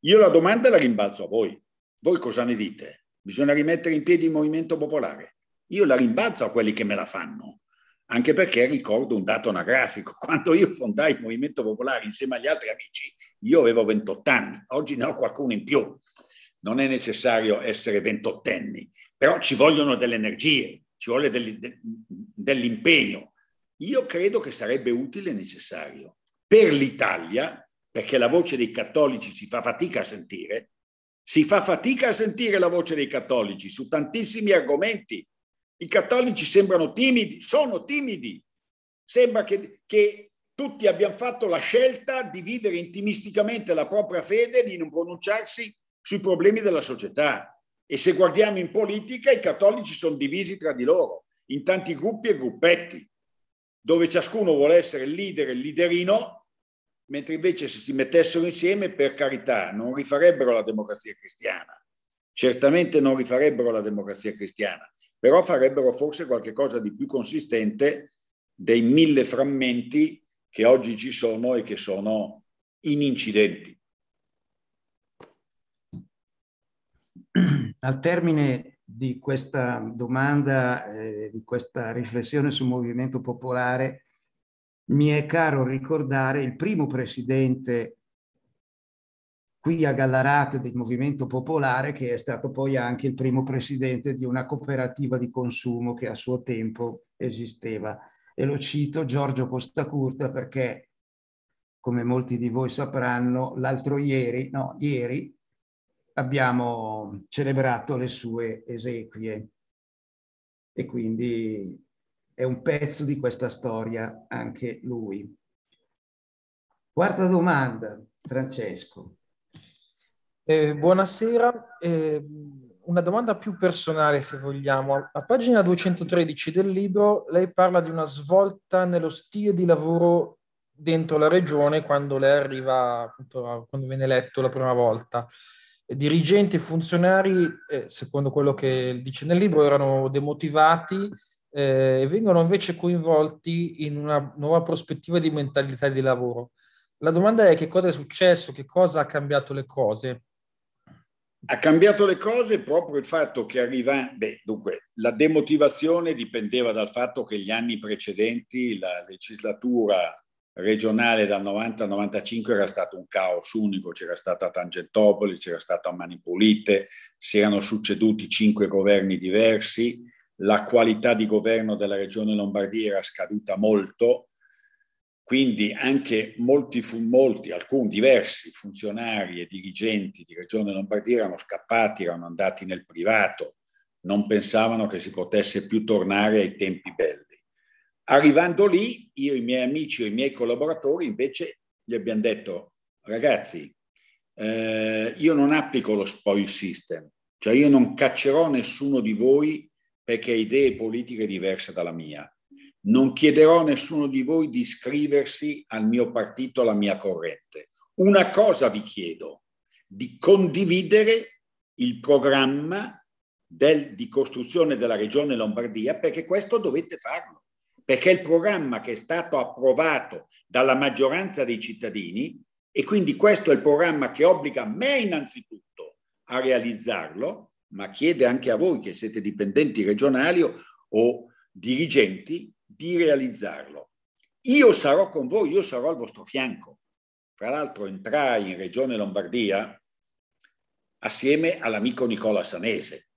Io la domanda la rimbalzo a voi. Voi cosa ne dite? Bisogna rimettere in piedi il movimento popolare. Io la rimbalzo a quelli che me la fanno anche perché ricordo un dato anagrafico. [laughs] Quando io fondai il Movimento Popolare insieme agli altri amici, io avevo 28 anni, oggi ne ho qualcuno in più. Non è necessario essere ventottenni, però ci vogliono delle energie, ci vuole dell'impegno. Io credo che sarebbe utile e necessario per l'Italia, perché la voce dei cattolici si fa fatica a sentire, si fa fatica a sentire la voce dei cattolici su tantissimi argomenti i cattolici sembrano timidi, sono timidi. Sembra che, che tutti abbiamo fatto la scelta di vivere intimisticamente la propria fede e di non pronunciarsi sui problemi della società. E se guardiamo in politica, i cattolici sono divisi tra di loro, in tanti gruppi e gruppetti, dove ciascuno vuole essere leader e il leaderino, mentre invece se si mettessero insieme, per carità, non rifarebbero la democrazia cristiana. Certamente non rifarebbero la democrazia cristiana, però farebbero forse qualcosa di più consistente dei mille frammenti che oggi ci sono e che sono inincidenti. Al termine di questa domanda, eh, di questa riflessione sul movimento popolare, mi è caro ricordare il primo presidente qui a Gallarate del Movimento Popolare, che è stato poi anche il primo presidente di una cooperativa di consumo che a suo tempo esisteva. E lo cito Giorgio Costacurta perché, come molti di voi sapranno, l'altro ieri, no, ieri, abbiamo celebrato le sue esequie. E quindi è un pezzo di questa storia anche lui. Quarta domanda, Francesco. Eh, buonasera, eh, una domanda più personale se vogliamo. A pagina 213 del libro lei parla di una svolta nello stile di lavoro dentro la regione quando lei arriva, appunto, quando viene eletto la prima volta. Dirigenti e funzionari, eh, secondo quello che dice nel libro, erano demotivati eh, e vengono invece coinvolti in una nuova prospettiva di mentalità di lavoro. La domanda è che cosa è successo, che cosa ha cambiato le cose? Ha cambiato le cose proprio il fatto che arriva, beh, dunque, la demotivazione dipendeva dal fatto che gli anni precedenti, la legislatura regionale dal 90 al 95 era stato un caos unico, c'era stata Tangentopoli, c'era stata Mani Pulite, si erano succeduti cinque governi diversi, la qualità di governo della regione Lombardia era scaduta molto, quindi anche molti, molti, alcuni diversi funzionari e dirigenti di Regione Lombardia erano scappati, erano andati nel privato, non pensavano che si potesse più tornare ai tempi belli. Arrivando lì, io, i miei amici e i miei collaboratori invece gli abbiamo detto, ragazzi, eh, io non applico lo spoil system, cioè io non caccerò nessuno di voi perché ha idee politiche diverse dalla mia non chiederò a nessuno di voi di iscriversi al mio partito, alla mia corrente. Una cosa vi chiedo, di condividere il programma del, di costruzione della regione Lombardia, perché questo dovete farlo, perché è il programma che è stato approvato dalla maggioranza dei cittadini e quindi questo è il programma che obbliga me innanzitutto a realizzarlo, ma chiede anche a voi che siete dipendenti regionali o, dirigenti di realizzarlo. Io sarò con voi, io sarò al vostro fianco. Tra l'altro entrai in Regione Lombardia assieme all'amico Nicola Sanese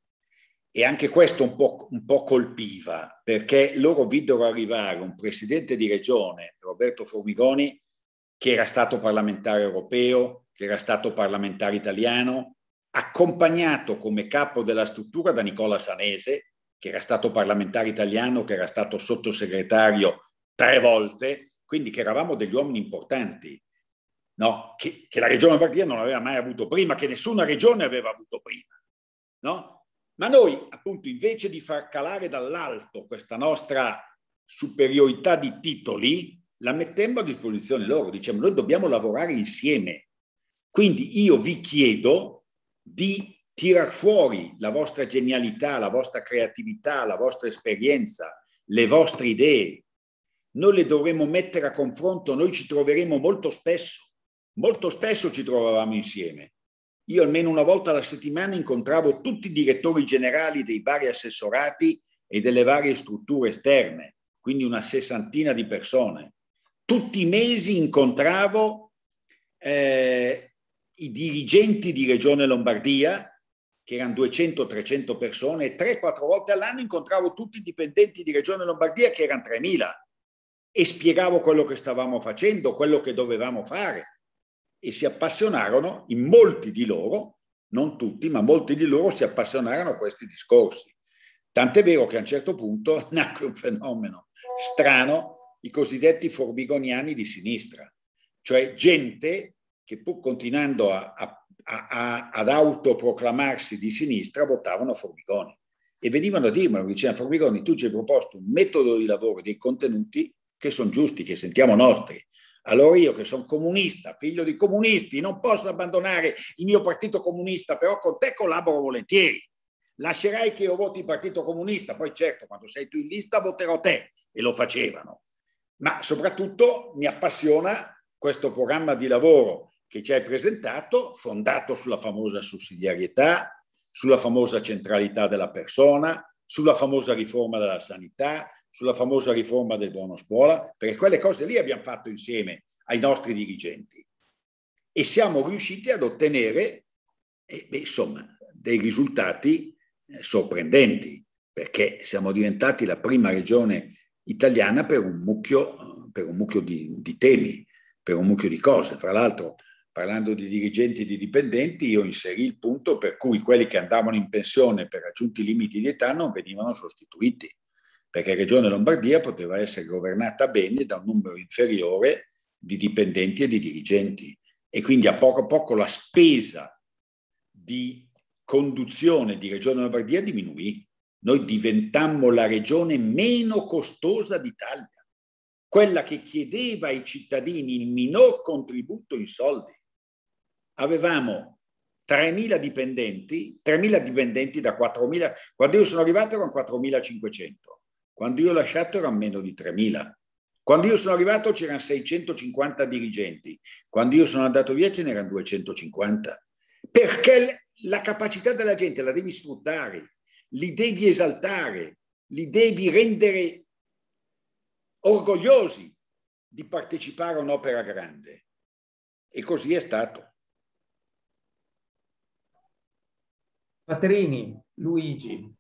e anche questo un po', un po' colpiva perché loro videro arrivare un presidente di regione, Roberto Formigoni, che era stato parlamentare europeo, che era stato parlamentare italiano, accompagnato come capo della struttura da Nicola Sanese, che era stato parlamentare italiano, che era stato sottosegretario tre volte, quindi che eravamo degli uomini importanti, no? che, che, la regione Lombardia non aveva mai avuto prima, che nessuna regione aveva avuto prima. No? Ma noi, appunto, invece di far calare dall'alto questa nostra superiorità di titoli, la mettemmo a disposizione loro, diciamo, noi dobbiamo lavorare insieme. Quindi io vi chiedo di tirar fuori la vostra genialità, la vostra creatività, la vostra esperienza, le vostre idee. Noi le dovremo mettere a confronto, noi ci troveremo molto spesso, molto spesso ci trovavamo insieme. Io almeno una volta alla settimana incontravo tutti i direttori generali dei vari assessorati e delle varie strutture esterne, quindi una sessantina di persone. Tutti i mesi incontravo eh, i dirigenti di Regione Lombardia che erano 200-300 persone, e 3-4 volte all'anno incontravo tutti i dipendenti di Regione Lombardia, che erano 3.000, e spiegavo quello che stavamo facendo, quello che dovevamo fare. E si appassionarono, in molti di loro, non tutti, ma molti di loro si appassionarono a questi discorsi. Tant'è vero che a un certo punto [laughs] nacque un fenomeno strano, i cosiddetti forbigoniani di sinistra, cioè gente che pur continuando a, a a, ad autoproclamarsi di sinistra votavano Formigoni e venivano a dirmelo, dicevano Formigoni tu ci hai proposto un metodo di lavoro, dei contenuti che sono giusti, che sentiamo nostri. Allora io che sono comunista, figlio di comunisti, non posso abbandonare il mio partito comunista, però con te collaboro volentieri. Lascerai che io voti il partito comunista, poi certo quando sei tu in lista voterò te e lo facevano. Ma soprattutto mi appassiona questo programma di lavoro che ci hai presentato, fondato sulla famosa sussidiarietà, sulla famosa centralità della persona, sulla famosa riforma della sanità, sulla famosa riforma del buono scuola, perché quelle cose lì abbiamo fatto insieme ai nostri dirigenti e siamo riusciti ad ottenere, eh, beh, insomma, dei risultati eh, sorprendenti, perché siamo diventati la prima regione italiana per un mucchio, per un mucchio di, di temi, per un mucchio di cose. Fra l'altro parlando di dirigenti e di dipendenti, io inserì il punto per cui quelli che andavano in pensione per raggiunti limiti di età non venivano sostituiti, perché Regione Lombardia poteva essere governata bene da un numero inferiore di dipendenti e di dirigenti. E quindi a poco a poco la spesa di conduzione di Regione Lombardia diminuì. Noi diventammo la regione meno costosa d'Italia, quella che chiedeva ai cittadini il minor contributo in soldi. Avevamo 3.000 dipendenti, 3.000 dipendenti da 4.000, quando io sono arrivato erano 4.500, Quando io ho lasciato erano meno di 3.000. Quando io sono arrivato c'erano 650 dirigenti, quando io sono andato via ce n'erano 250. Perché la capacità della gente la devi sfruttare, li devi esaltare, li devi rendere orgogliosi di partecipare a un'opera grande. E così è stato. Patrini, Luigi.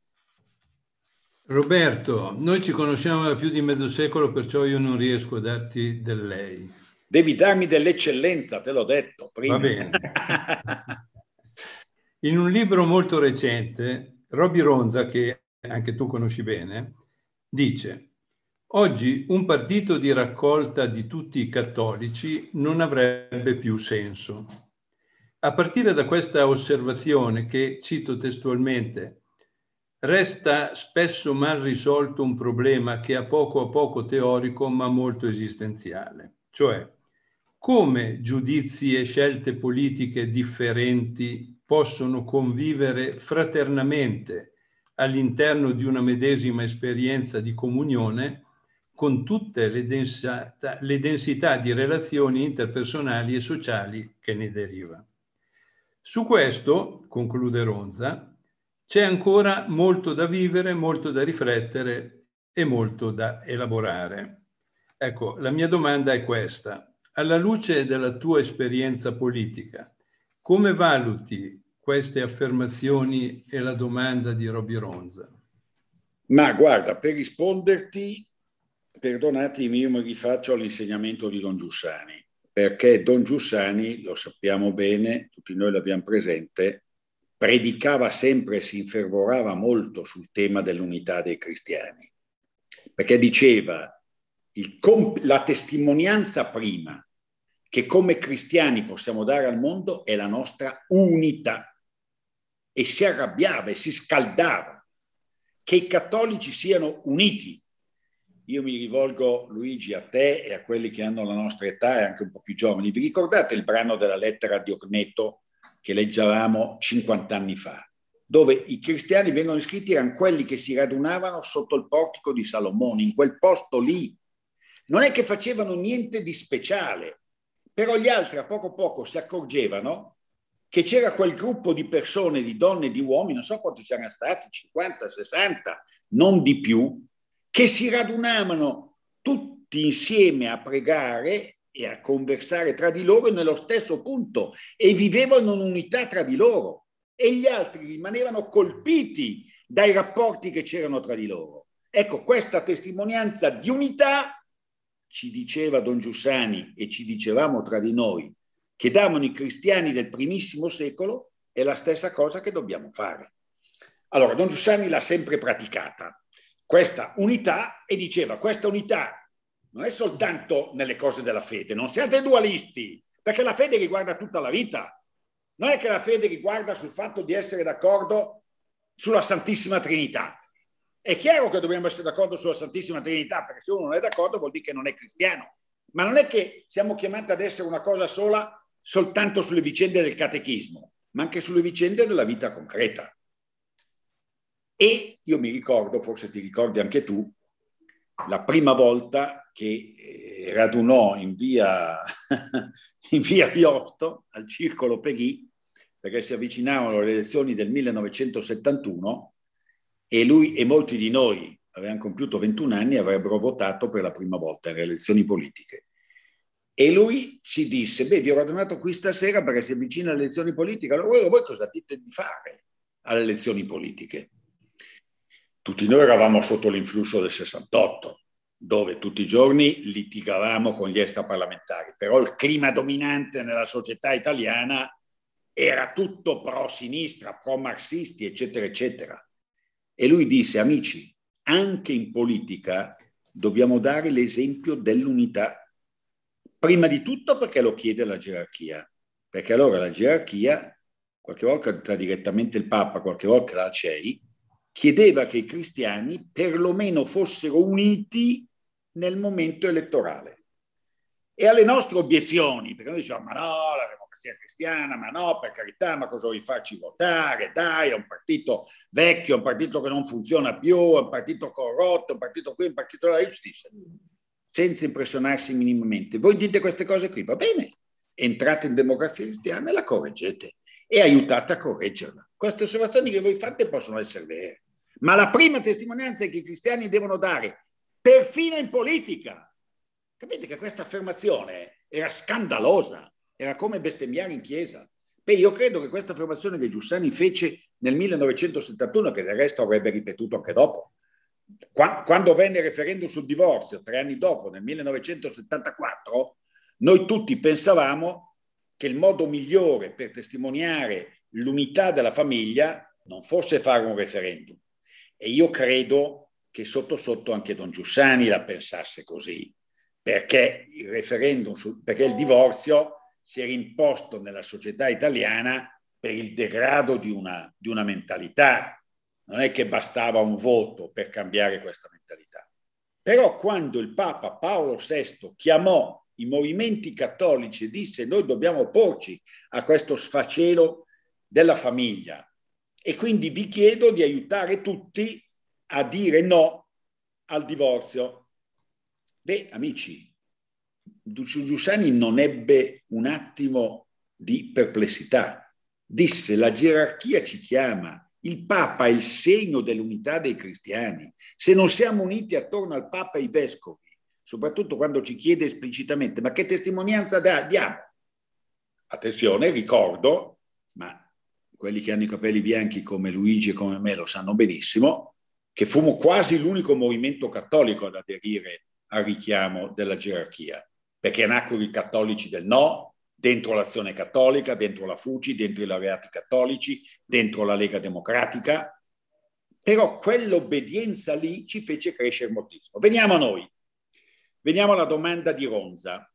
Roberto, noi ci conosciamo da più di mezzo secolo, perciò io non riesco a darti del lei. Devi darmi dell'eccellenza, te l'ho detto prima. Va bene. [laughs] In un libro molto recente, Robby Ronza, che anche tu conosci bene, dice Oggi un partito di raccolta di tutti i cattolici non avrebbe più senso. A partire da questa osservazione che, cito testualmente, resta spesso mal risolto un problema che è poco a poco teorico ma molto esistenziale, cioè come giudizi e scelte politiche differenti possono convivere fraternamente all'interno di una medesima esperienza di comunione con tutte le densità, le densità di relazioni interpersonali e sociali che ne deriva. Su questo, conclude Ronza, c'è ancora molto da vivere, molto da riflettere e molto da elaborare. Ecco, la mia domanda è questa. Alla luce della tua esperienza politica, come valuti queste affermazioni e la domanda di Roby Ronza? Ma guarda, per risponderti, perdonatemi, io mi rifaccio all'insegnamento di Don Giussani, perché Don Giussani, lo sappiamo bene, tutti noi l'abbiamo presente, predicava sempre e si infervorava molto sul tema dell'unità dei cristiani, perché diceva il, la testimonianza prima che come cristiani possiamo dare al mondo è la nostra unità e si arrabbiava e si scaldava che i cattolici siano uniti. Io mi rivolgo, Luigi, a te e a quelli che hanno la nostra età e anche un po' più giovani. Vi ricordate il brano della lettera di Orneto che leggevamo 50 anni fa, dove i cristiani vengono iscritti erano quelli che si radunavano sotto il portico di Salomone, in quel posto lì. Non è che facevano niente di speciale, però gli altri a poco a poco si accorgevano che c'era quel gruppo di persone, di donne di uomini, non so quanti c'erano stati, 50, 60, non di più, che si radunavano tutti insieme a pregare e a conversare tra di loro nello stesso punto e vivevano in unità tra di loro e gli altri rimanevano colpiti dai rapporti che c'erano tra di loro. Ecco, questa testimonianza di unità ci diceva Don Giussani e ci dicevamo tra di noi che davano i cristiani del primissimo secolo è la stessa cosa che dobbiamo fare. Allora, Don Giussani l'ha sempre praticata, questa unità, e diceva questa unità non è soltanto nelle cose della fede, non siate dualisti, perché la fede riguarda tutta la vita. Non è che la fede riguarda sul fatto di essere d'accordo sulla Santissima Trinità. È chiaro che dobbiamo essere d'accordo sulla Santissima Trinità, perché se uno non è d'accordo vuol dire che non è cristiano. Ma non è che siamo chiamati ad essere una cosa sola soltanto sulle vicende del catechismo, ma anche sulle vicende della vita concreta. E io mi ricordo, forse ti ricordi anche tu, la prima volta che eh, radunò in via, [laughs] in via Riosto al circolo Peghi, perché si avvicinavano le elezioni del 1971 e lui e molti di noi avevano compiuto 21 anni e avrebbero votato per la prima volta alle elezioni politiche. E lui ci disse, beh, vi ho radunato qui stasera perché si avvicina alle elezioni politiche, allora voi cosa dite di fare alle elezioni politiche? tutti noi eravamo sotto l'influsso del 68, dove tutti i giorni litigavamo con gli extraparlamentari, però il clima dominante nella società italiana era tutto pro sinistra, pro marxisti, eccetera, eccetera. E lui disse, amici, anche in politica dobbiamo dare l'esempio dell'unità. Prima di tutto perché lo chiede la gerarchia, perché allora la gerarchia, qualche volta direttamente il Papa, qualche volta la CEI, chiedeva che i cristiani perlomeno fossero uniti nel momento elettorale. E alle nostre obiezioni, perché noi diciamo, ma no, la democrazia cristiana, ma no, per carità, ma cosa vuoi farci votare? Dai, è un partito vecchio, è un partito che non funziona più, è un partito corrotto, è un partito qui, è un partito là. Io disse, senza impressionarsi minimamente. Voi dite queste cose qui, va bene, entrate in democrazia cristiana e la correggete e aiutate a correggerla. Queste osservazioni che voi fate possono essere vere, ma la prima testimonianza che i cristiani devono dare, perfino in politica, capite che questa affermazione era scandalosa, era come bestemmiare in chiesa. Beh, io credo che questa affermazione che Giussani fece nel 1971, che del resto avrebbe ripetuto anche dopo, quando venne il referendum sul divorzio, tre anni dopo, nel 1974, noi tutti pensavamo che il modo migliore per testimoniare l'unità della famiglia non fosse fare un referendum. E io credo che sotto sotto anche Don Giussani la pensasse così, perché il referendum, sul, perché il divorzio si era imposto nella società italiana per il degrado di una, di una mentalità. Non è che bastava un voto per cambiare questa mentalità. Però quando il Papa Paolo VI chiamò i movimenti cattolici e disse noi dobbiamo opporci a questo sfacelo della famiglia e quindi vi chiedo di aiutare tutti a dire no al divorzio. Beh, amici, Giussani non ebbe un attimo di perplessità. Disse la gerarchia ci chiama, il Papa è il segno dell'unità dei cristiani. Se non siamo uniti attorno al Papa e ai vescovi, soprattutto quando ci chiede esplicitamente ma che testimonianza diamo? Attenzione, ricordo, ma quelli che hanno i capelli bianchi come Luigi e come me lo sanno benissimo, che fummo quasi l'unico movimento cattolico ad aderire al richiamo della gerarchia, perché nacquero i cattolici del no, dentro l'azione cattolica, dentro la FUCI, dentro i laureati cattolici, dentro la Lega Democratica, però quell'obbedienza lì ci fece crescere moltissimo. Veniamo a noi. Veniamo alla domanda di Ronza.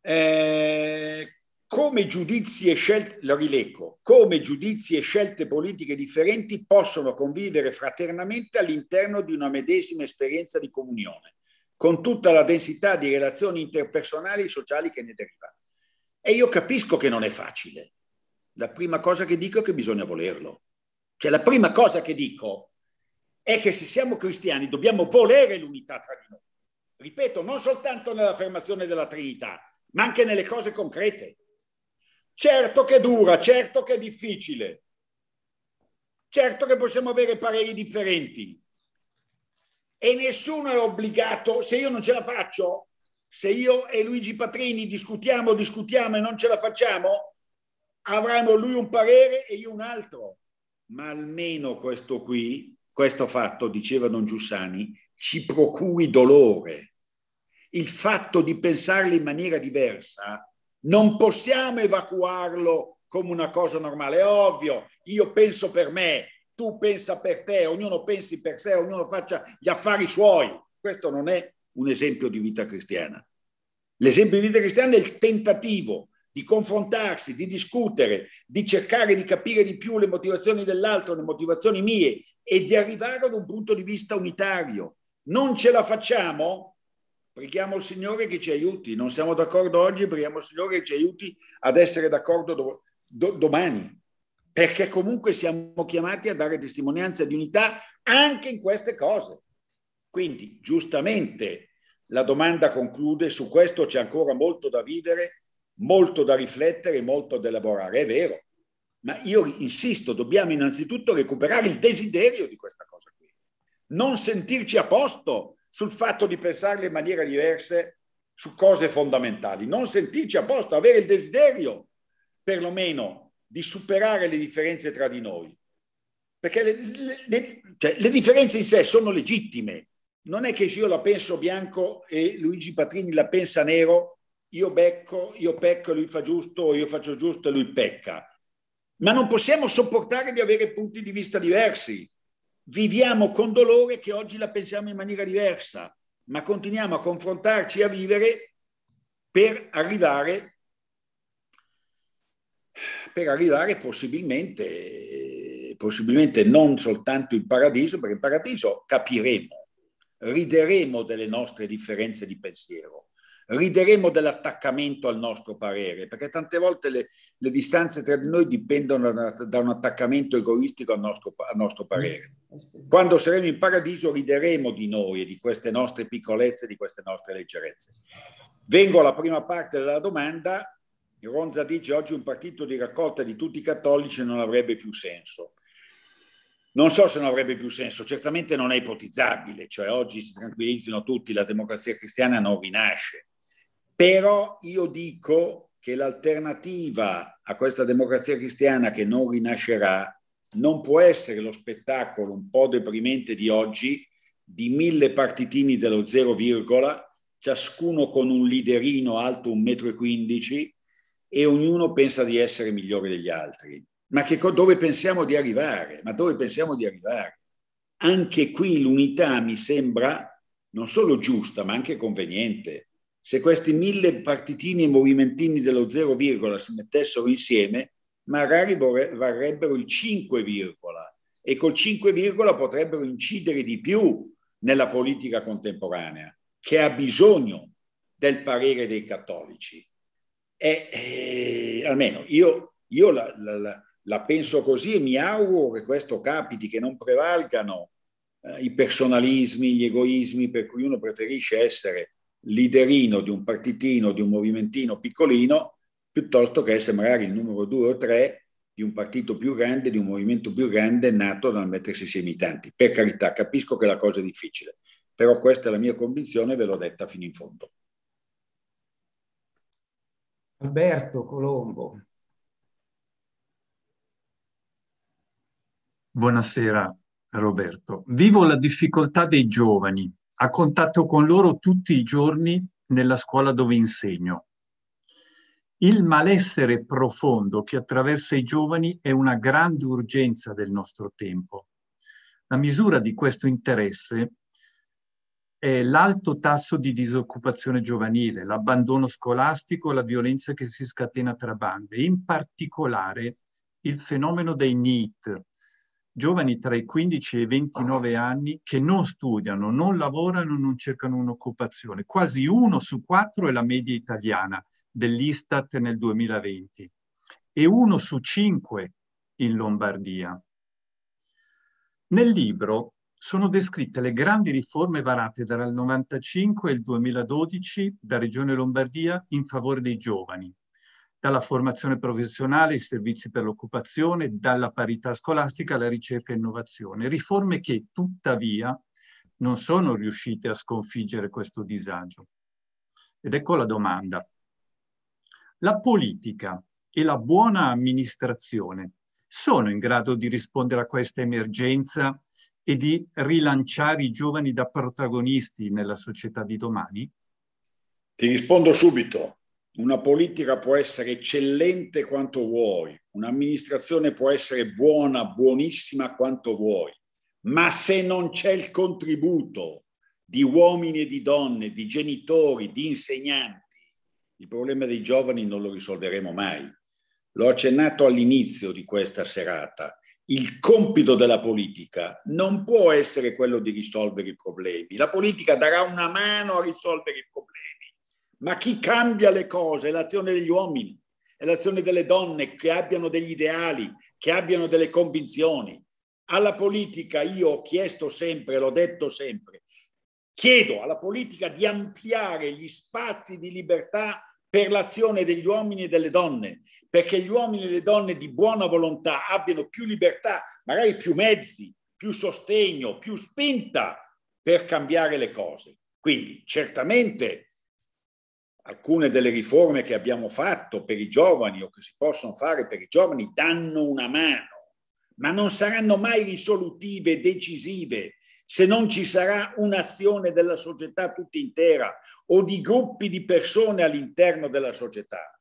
Eh, come giudizi e scelte, lo rileggo, come giudizi e scelte politiche differenti possono convivere fraternamente all'interno di una medesima esperienza di comunione, con tutta la densità di relazioni interpersonali e sociali che ne deriva. E io capisco che non è facile. La prima cosa che dico è che bisogna volerlo. Cioè la prima cosa che dico è che se siamo cristiani dobbiamo volere l'unità tra di noi ripeto, non soltanto nell'affermazione della Trinità, ma anche nelle cose concrete. Certo che dura, certo che è difficile, certo che possiamo avere pareri differenti. E nessuno è obbligato, se io non ce la faccio, se io e Luigi Patrini discutiamo, discutiamo e non ce la facciamo, avremo lui un parere e io un altro. Ma almeno questo qui, questo fatto, diceva Don Giussani, ci procuri dolore. Il fatto di pensarli in maniera diversa, non possiamo evacuarlo come una cosa normale. È ovvio, io penso per me, tu pensa per te, ognuno pensi per sé, ognuno faccia gli affari suoi. Questo non è un esempio di vita cristiana. L'esempio di vita cristiana è il tentativo di confrontarsi, di discutere, di cercare di capire di più le motivazioni dell'altro, le motivazioni mie e di arrivare ad un punto di vista unitario. Non ce la facciamo? Preghiamo il Signore che ci aiuti. Non siamo d'accordo oggi, preghiamo il Signore che ci aiuti ad essere d'accordo do, do, domani. Perché comunque siamo chiamati a dare testimonianza di unità anche in queste cose. Quindi, giustamente, la domanda conclude, su questo c'è ancora molto da vivere, molto da riflettere, molto da elaborare. È vero, ma io insisto, dobbiamo innanzitutto recuperare il desiderio di questa cosa qui. Non sentirci a posto sul fatto di pensarle in maniera diversa su cose fondamentali, non sentirci a posto, avere il desiderio perlomeno di superare le differenze tra di noi. Perché le, le, cioè, le differenze in sé sono legittime. Non è che se io la penso bianco e Luigi Patrini la pensa nero, io becco, io pecco, lui fa giusto, io faccio giusto e lui pecca. Ma non possiamo sopportare di avere punti di vista diversi viviamo con dolore che oggi la pensiamo in maniera diversa, ma continuiamo a confrontarci a vivere per arrivare, per arrivare possibilmente, possibilmente non soltanto in paradiso, perché in paradiso capiremo, rideremo delle nostre differenze di pensiero, rideremo dell'attaccamento al nostro parere, perché tante volte le, le distanze tra di noi dipendono da, da, un attaccamento egoistico al nostro, al nostro parere. Quando saremo in paradiso rideremo di noi e di queste nostre piccolezze, di queste nostre leggerezze. Vengo alla prima parte della domanda. Ronza dice oggi un partito di raccolta di tutti i cattolici non avrebbe più senso. Non so se non avrebbe più senso, certamente non è ipotizzabile, cioè oggi si tranquillizzino tutti, la democrazia cristiana non rinasce, però io dico che l'alternativa a questa democrazia cristiana che non rinascerà non può essere lo spettacolo un po' deprimente di oggi di mille partitini dello zero virgola, ciascuno con un liderino alto 1,15 m e ognuno pensa di essere migliore degli altri. Ma che, dove pensiamo di arrivare? Ma dove pensiamo di arrivare? Anche qui l'unità mi sembra non solo giusta, ma anche conveniente. Se questi mille partitini e movimentini dello zero virgola si mettessero insieme, magari varrebbero il 5 virgola e col 5 virgola potrebbero incidere di più nella politica contemporanea, che ha bisogno del parere dei cattolici. E, eh, almeno io, io la, la, la penso così e mi auguro che questo capiti, che non prevalgano eh, i personalismi, gli egoismi per cui uno preferisce essere liderino di un partitino, di un movimentino piccolino, piuttosto che essere magari il numero due o tre di un partito più grande, di un movimento più grande nato dal mettersi insieme i tanti. Per carità, capisco che la cosa è difficile, però questa è la mia convinzione e ve l'ho detta fino in fondo. Alberto Colombo. Buonasera Roberto. Vivo la difficoltà dei giovani, a contatto con loro tutti i giorni nella scuola dove insegno. Il malessere profondo che attraversa i giovani è una grande urgenza del nostro tempo. La misura di questo interesse è l'alto tasso di disoccupazione giovanile, l'abbandono scolastico e la violenza che si scatena tra bande, in particolare il fenomeno dei NEET, giovani tra i 15 e i 29 anni che non studiano, non lavorano, non cercano un'occupazione. Quasi uno su quattro è la media italiana dell'Istat nel 2020 e uno su cinque in Lombardia. Nel libro sono descritte le grandi riforme varate dal 1995 al 2012 da Regione Lombardia in favore dei giovani dalla formazione professionale ai servizi per l'occupazione, dalla parità scolastica alla ricerca e innovazione. Riforme che tuttavia non sono riuscite a sconfiggere questo disagio. Ed ecco la domanda. La politica e la buona amministrazione sono in grado di rispondere a questa emergenza e di rilanciare i giovani da protagonisti nella società di domani? Ti rispondo subito. Una politica può essere eccellente quanto vuoi, un'amministrazione può essere buona, buonissima quanto vuoi, ma se non c'è il contributo di uomini e di donne, di genitori, di insegnanti, il problema dei giovani non lo risolveremo mai. L'ho accennato all'inizio di questa serata. Il compito della politica non può essere quello di risolvere i problemi. La politica darà una mano a risolvere i problemi ma chi cambia le cose è l'azione degli uomini, è l'azione delle donne che abbiano degli ideali, che abbiano delle convinzioni. Alla politica io ho chiesto sempre, l'ho detto sempre, chiedo alla politica di ampliare gli spazi di libertà per l'azione degli uomini e delle donne, perché gli uomini e le donne di buona volontà abbiano più libertà, magari più mezzi, più sostegno, più spinta per cambiare le cose. Quindi certamente alcune delle riforme che abbiamo fatto per i giovani o che si possono fare per i giovani danno una mano, ma non saranno mai risolutive, decisive, se non ci sarà un'azione della società tutta intera o di gruppi di persone all'interno della società.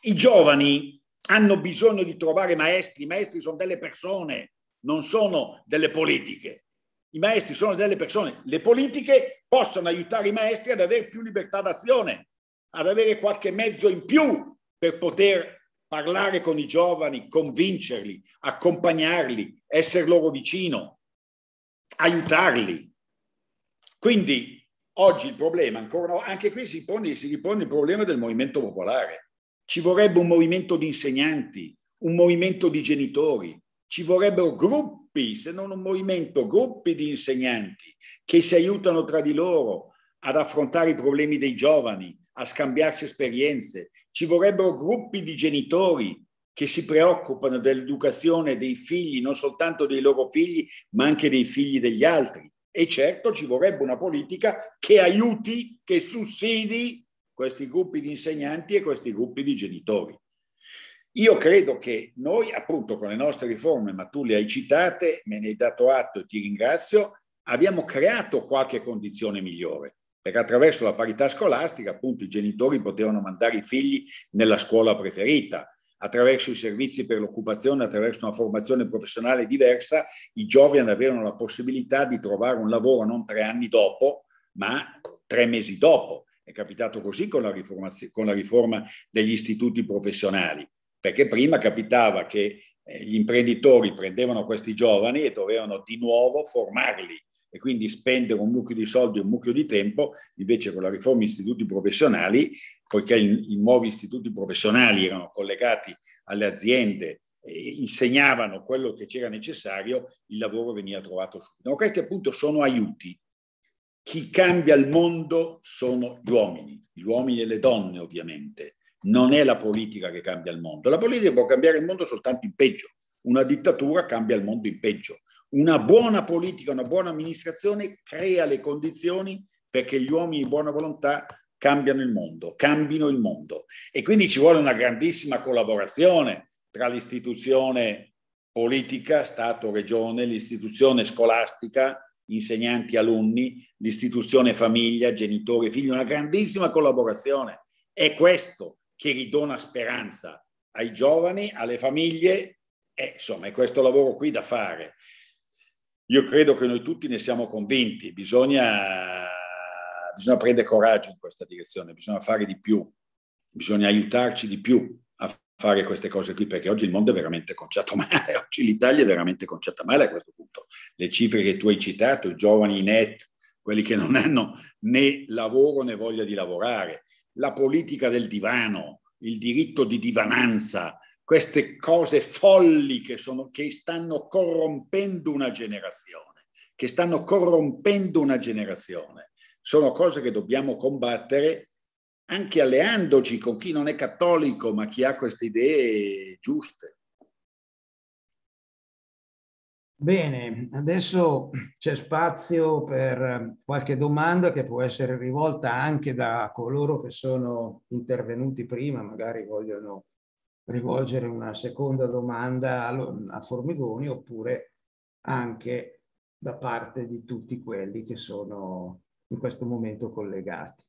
I giovani hanno bisogno di trovare maestri, i maestri sono delle persone, non sono delle politiche. I maestri sono delle persone. Le politiche possono aiutare i maestri ad avere più libertà d'azione, ad avere qualche mezzo in più per poter parlare con i giovani, convincerli, accompagnarli, essere loro vicino, aiutarli. Quindi Oggi il problema, ancora, anche qui si, pone, si ripone il problema del movimento popolare. Ci vorrebbe un movimento di insegnanti, un movimento di genitori, ci vorrebbero gruppi, se non un movimento, gruppi di insegnanti che si aiutano tra di loro ad affrontare i problemi dei giovani, a scambiarsi esperienze. Ci vorrebbero gruppi di genitori che si preoccupano dell'educazione dei figli, non soltanto dei loro figli, ma anche dei figli degli altri. E certo ci vorrebbe una politica che aiuti, che sussidi questi gruppi di insegnanti e questi gruppi di genitori. Io credo che noi, appunto, con le nostre riforme, ma tu le hai citate, me ne hai dato atto e ti ringrazio, abbiamo creato qualche condizione migliore, perché attraverso la parità scolastica, appunto, i genitori potevano mandare i figli nella scuola preferita, attraverso i servizi per l'occupazione, attraverso una formazione professionale diversa, i giovani avevano la possibilità di trovare un lavoro non tre anni dopo, ma tre mesi dopo. È capitato così con la, con la riforma degli istituti professionali perché prima capitava che eh, gli imprenditori prendevano questi giovani e dovevano di nuovo formarli e quindi spendere un mucchio di soldi e un mucchio di tempo, invece con la riforma istituti professionali, poiché i, nuovi istituti professionali erano collegati alle aziende insegnavano quello che c'era necessario, il lavoro veniva trovato subito. Questi appunto sono aiuti. Chi cambia il mondo sono gli uomini, gli uomini e le donne ovviamente non è la politica che cambia il mondo. La politica può cambiare il mondo soltanto in peggio. Una dittatura cambia il mondo in peggio. Una buona politica, una buona amministrazione crea le condizioni perché gli uomini di buona volontà cambiano il mondo, cambino il mondo. E quindi ci vuole una grandissima collaborazione tra l'istituzione politica, Stato, Regione, l'istituzione scolastica, insegnanti, alunni, l'istituzione famiglia, genitori, figli, una grandissima collaborazione. È questo che ridona speranza ai giovani, alle famiglie, e insomma è questo lavoro qui da fare. Io credo che noi tutti ne siamo convinti, bisogna, bisogna prendere coraggio in questa direzione, bisogna fare di più, bisogna aiutarci di più a fare queste cose qui, perché oggi il mondo è veramente conciato male, [laughs] oggi l'Italia è veramente conciata male a questo punto. Le cifre che tu hai citato, i giovani net, quelli che non hanno né lavoro né voglia di lavorare, la politica del divano, il diritto di divananza, queste cose folli che, sono, che stanno corrompendo una generazione, che stanno corrompendo una generazione. Sono cose che dobbiamo combattere anche alleandoci con chi non è cattolico, ma chi ha queste idee giuste. Bene, adesso c'è spazio per qualche domanda che può essere rivolta anche da coloro che sono intervenuti prima, magari vogliono rivolgere una seconda domanda a Formigoni oppure anche da parte di tutti quelli che sono in questo momento collegati.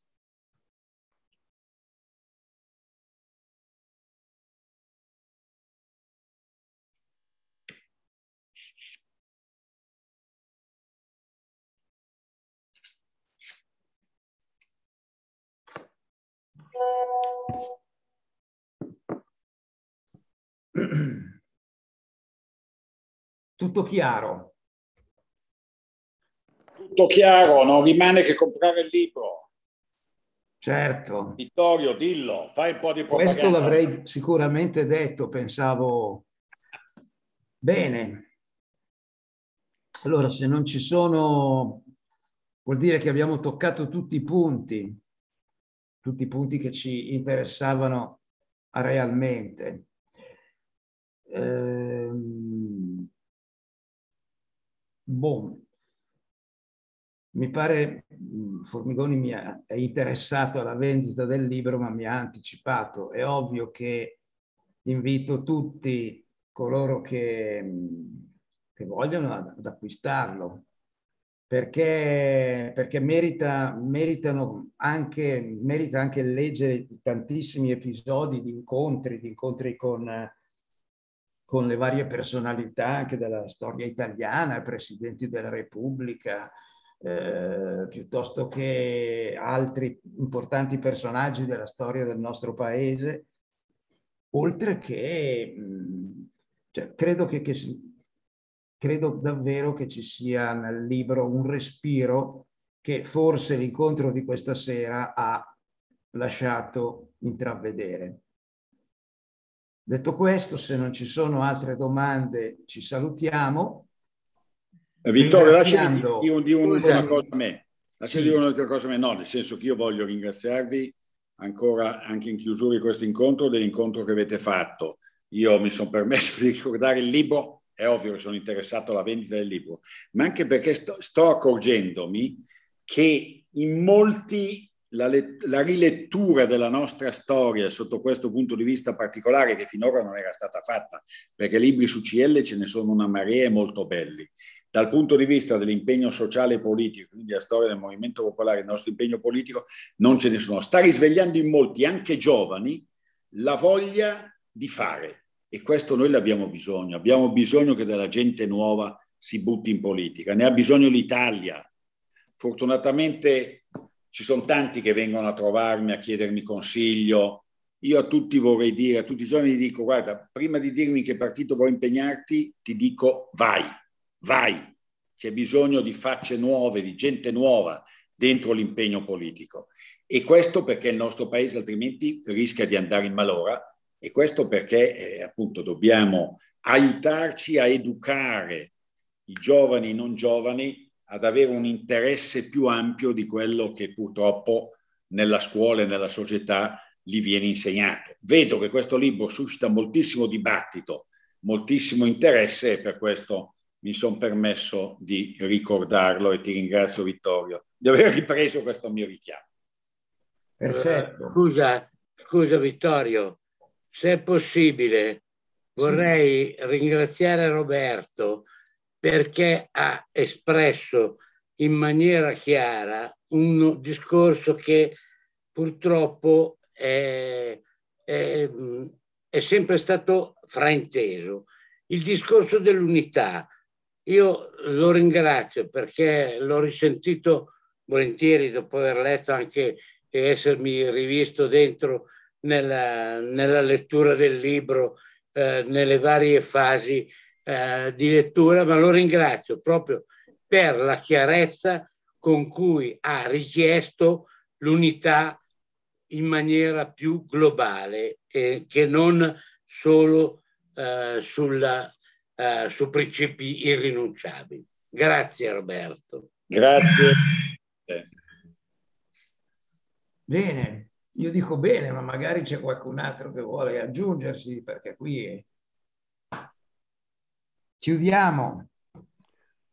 [clears throat] Tutto chiaro? Tutto chiaro, non rimane che comprare il libro. Certo. Vittorio, dillo, fai un po' di propaganda. Questo l'avrei sicuramente detto, pensavo... Bene. Allora, se non ci sono, vuol dire che abbiamo toccato tutti i punti, tutti i punti che ci interessavano realmente. Ehm, boh, mi pare Formigoni mi ha, è interessato alla vendita del libro, ma mi ha anticipato. È ovvio che invito tutti coloro che, che vogliono ad, ad acquistarlo, perché, perché merita, meritano anche, merita anche leggere tantissimi episodi di incontri, di incontri con con le varie personalità anche della storia italiana, presidenti della Repubblica, eh, piuttosto che altri importanti personaggi della storia del nostro paese, oltre che, cioè, credo, che, che, credo davvero che ci sia nel libro un respiro che forse l'incontro di questa sera ha lasciato intravedere. Detto questo, se non ci sono altre domande, ci salutiamo. Vittorio, lasciami dire, dire un'ultima cosa a me. Lasciami sì. dire un'altra cosa a me. No, nel senso che io voglio ringraziarvi ancora, anche in chiusura di questo incontro, dell'incontro che avete fatto. Io mi sono permesso [laughs] di ricordare il libro, è ovvio che sono interessato alla vendita del libro, ma anche perché sto, sto accorgendomi che in molti la, la, rilettura della nostra storia sotto questo punto di vista particolare che finora non era stata fatta, perché libri su CL ce ne sono una marea molto belli. Dal punto di vista dell'impegno sociale e politico, quindi la storia del movimento popolare, il nostro impegno politico, non ce ne sono. Sta risvegliando in molti, anche giovani, la voglia di fare. E questo noi l'abbiamo bisogno. Abbiamo bisogno che della gente nuova si butti in politica. Ne ha bisogno l'Italia Fortunatamente ci sono tanti che vengono a trovarmi a chiedermi consiglio. Io a tutti vorrei dire, a tutti i giorni dico, guarda, prima di dirmi che partito vuoi impegnarti, ti dico vai, vai. C'è bisogno di facce nuove, di gente nuova dentro l'impegno politico. E questo perché il nostro paese altrimenti rischia di andare in malora e questo perché eh, appunto dobbiamo aiutarci a educare i giovani e i non giovani ad avere un interesse più ampio di quello che purtroppo nella scuola e nella società gli viene insegnato. Vedo che questo libro suscita moltissimo dibattito, moltissimo interesse e per questo mi sono permesso di ricordarlo e ti ringrazio Vittorio di aver [laughs] ripreso questo mio richiamo. Perfetto. Scusa, scusa Vittorio, se è possibile vorrei ringraziare Roberto perché ha espresso in maniera chiara un discorso che purtroppo è, è, è sempre stato frainteso. Il discorso dell'unità. Io lo ringrazio perché l'ho risentito volentieri dopo aver letto anche e essermi rivisto dentro nella, nella lettura del libro, eh, nelle varie fasi eh, di lettura, ma lo ringrazio proprio per la chiarezza con cui ha richiesto l'unità in maniera più globale e che non solo eh, sulla, eh, su principi irrinunciabili. Grazie Roberto. Grazie. Bene, io dico bene, ma magari c'è qualcun altro che vuole aggiungersi perché qui è, Chiudiamo,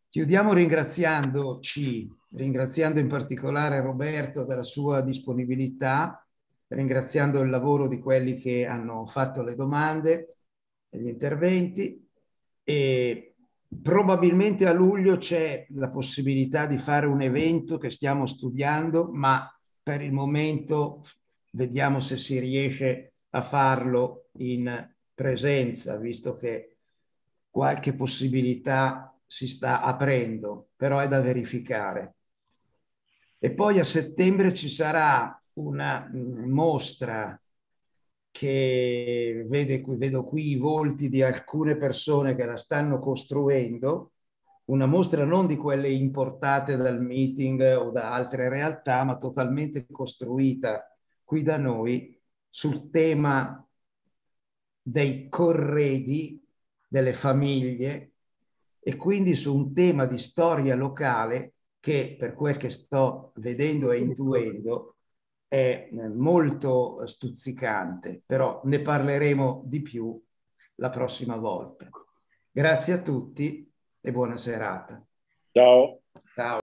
chiudiamo ringraziandoci, ringraziando in particolare Roberto della sua disponibilità, ringraziando il lavoro di quelli che hanno fatto le domande e gli interventi. E probabilmente a luglio c'è la possibilità di fare un evento che stiamo studiando, ma per il momento vediamo se si riesce a farlo in presenza, visto che qualche possibilità si sta aprendo, però è da verificare. E poi a settembre ci sarà una mm, mostra che vede, vedo qui i volti di alcune persone che la stanno costruendo, una mostra non di quelle importate dal meeting o da altre realtà, ma totalmente costruita qui da noi sul tema dei corredi delle famiglie e quindi su un tema di storia locale che per quel che sto vedendo e intuendo è eh, molto stuzzicante, però ne parleremo di più la prossima volta. Grazie a tutti e buona serata. Ciao. Ciao.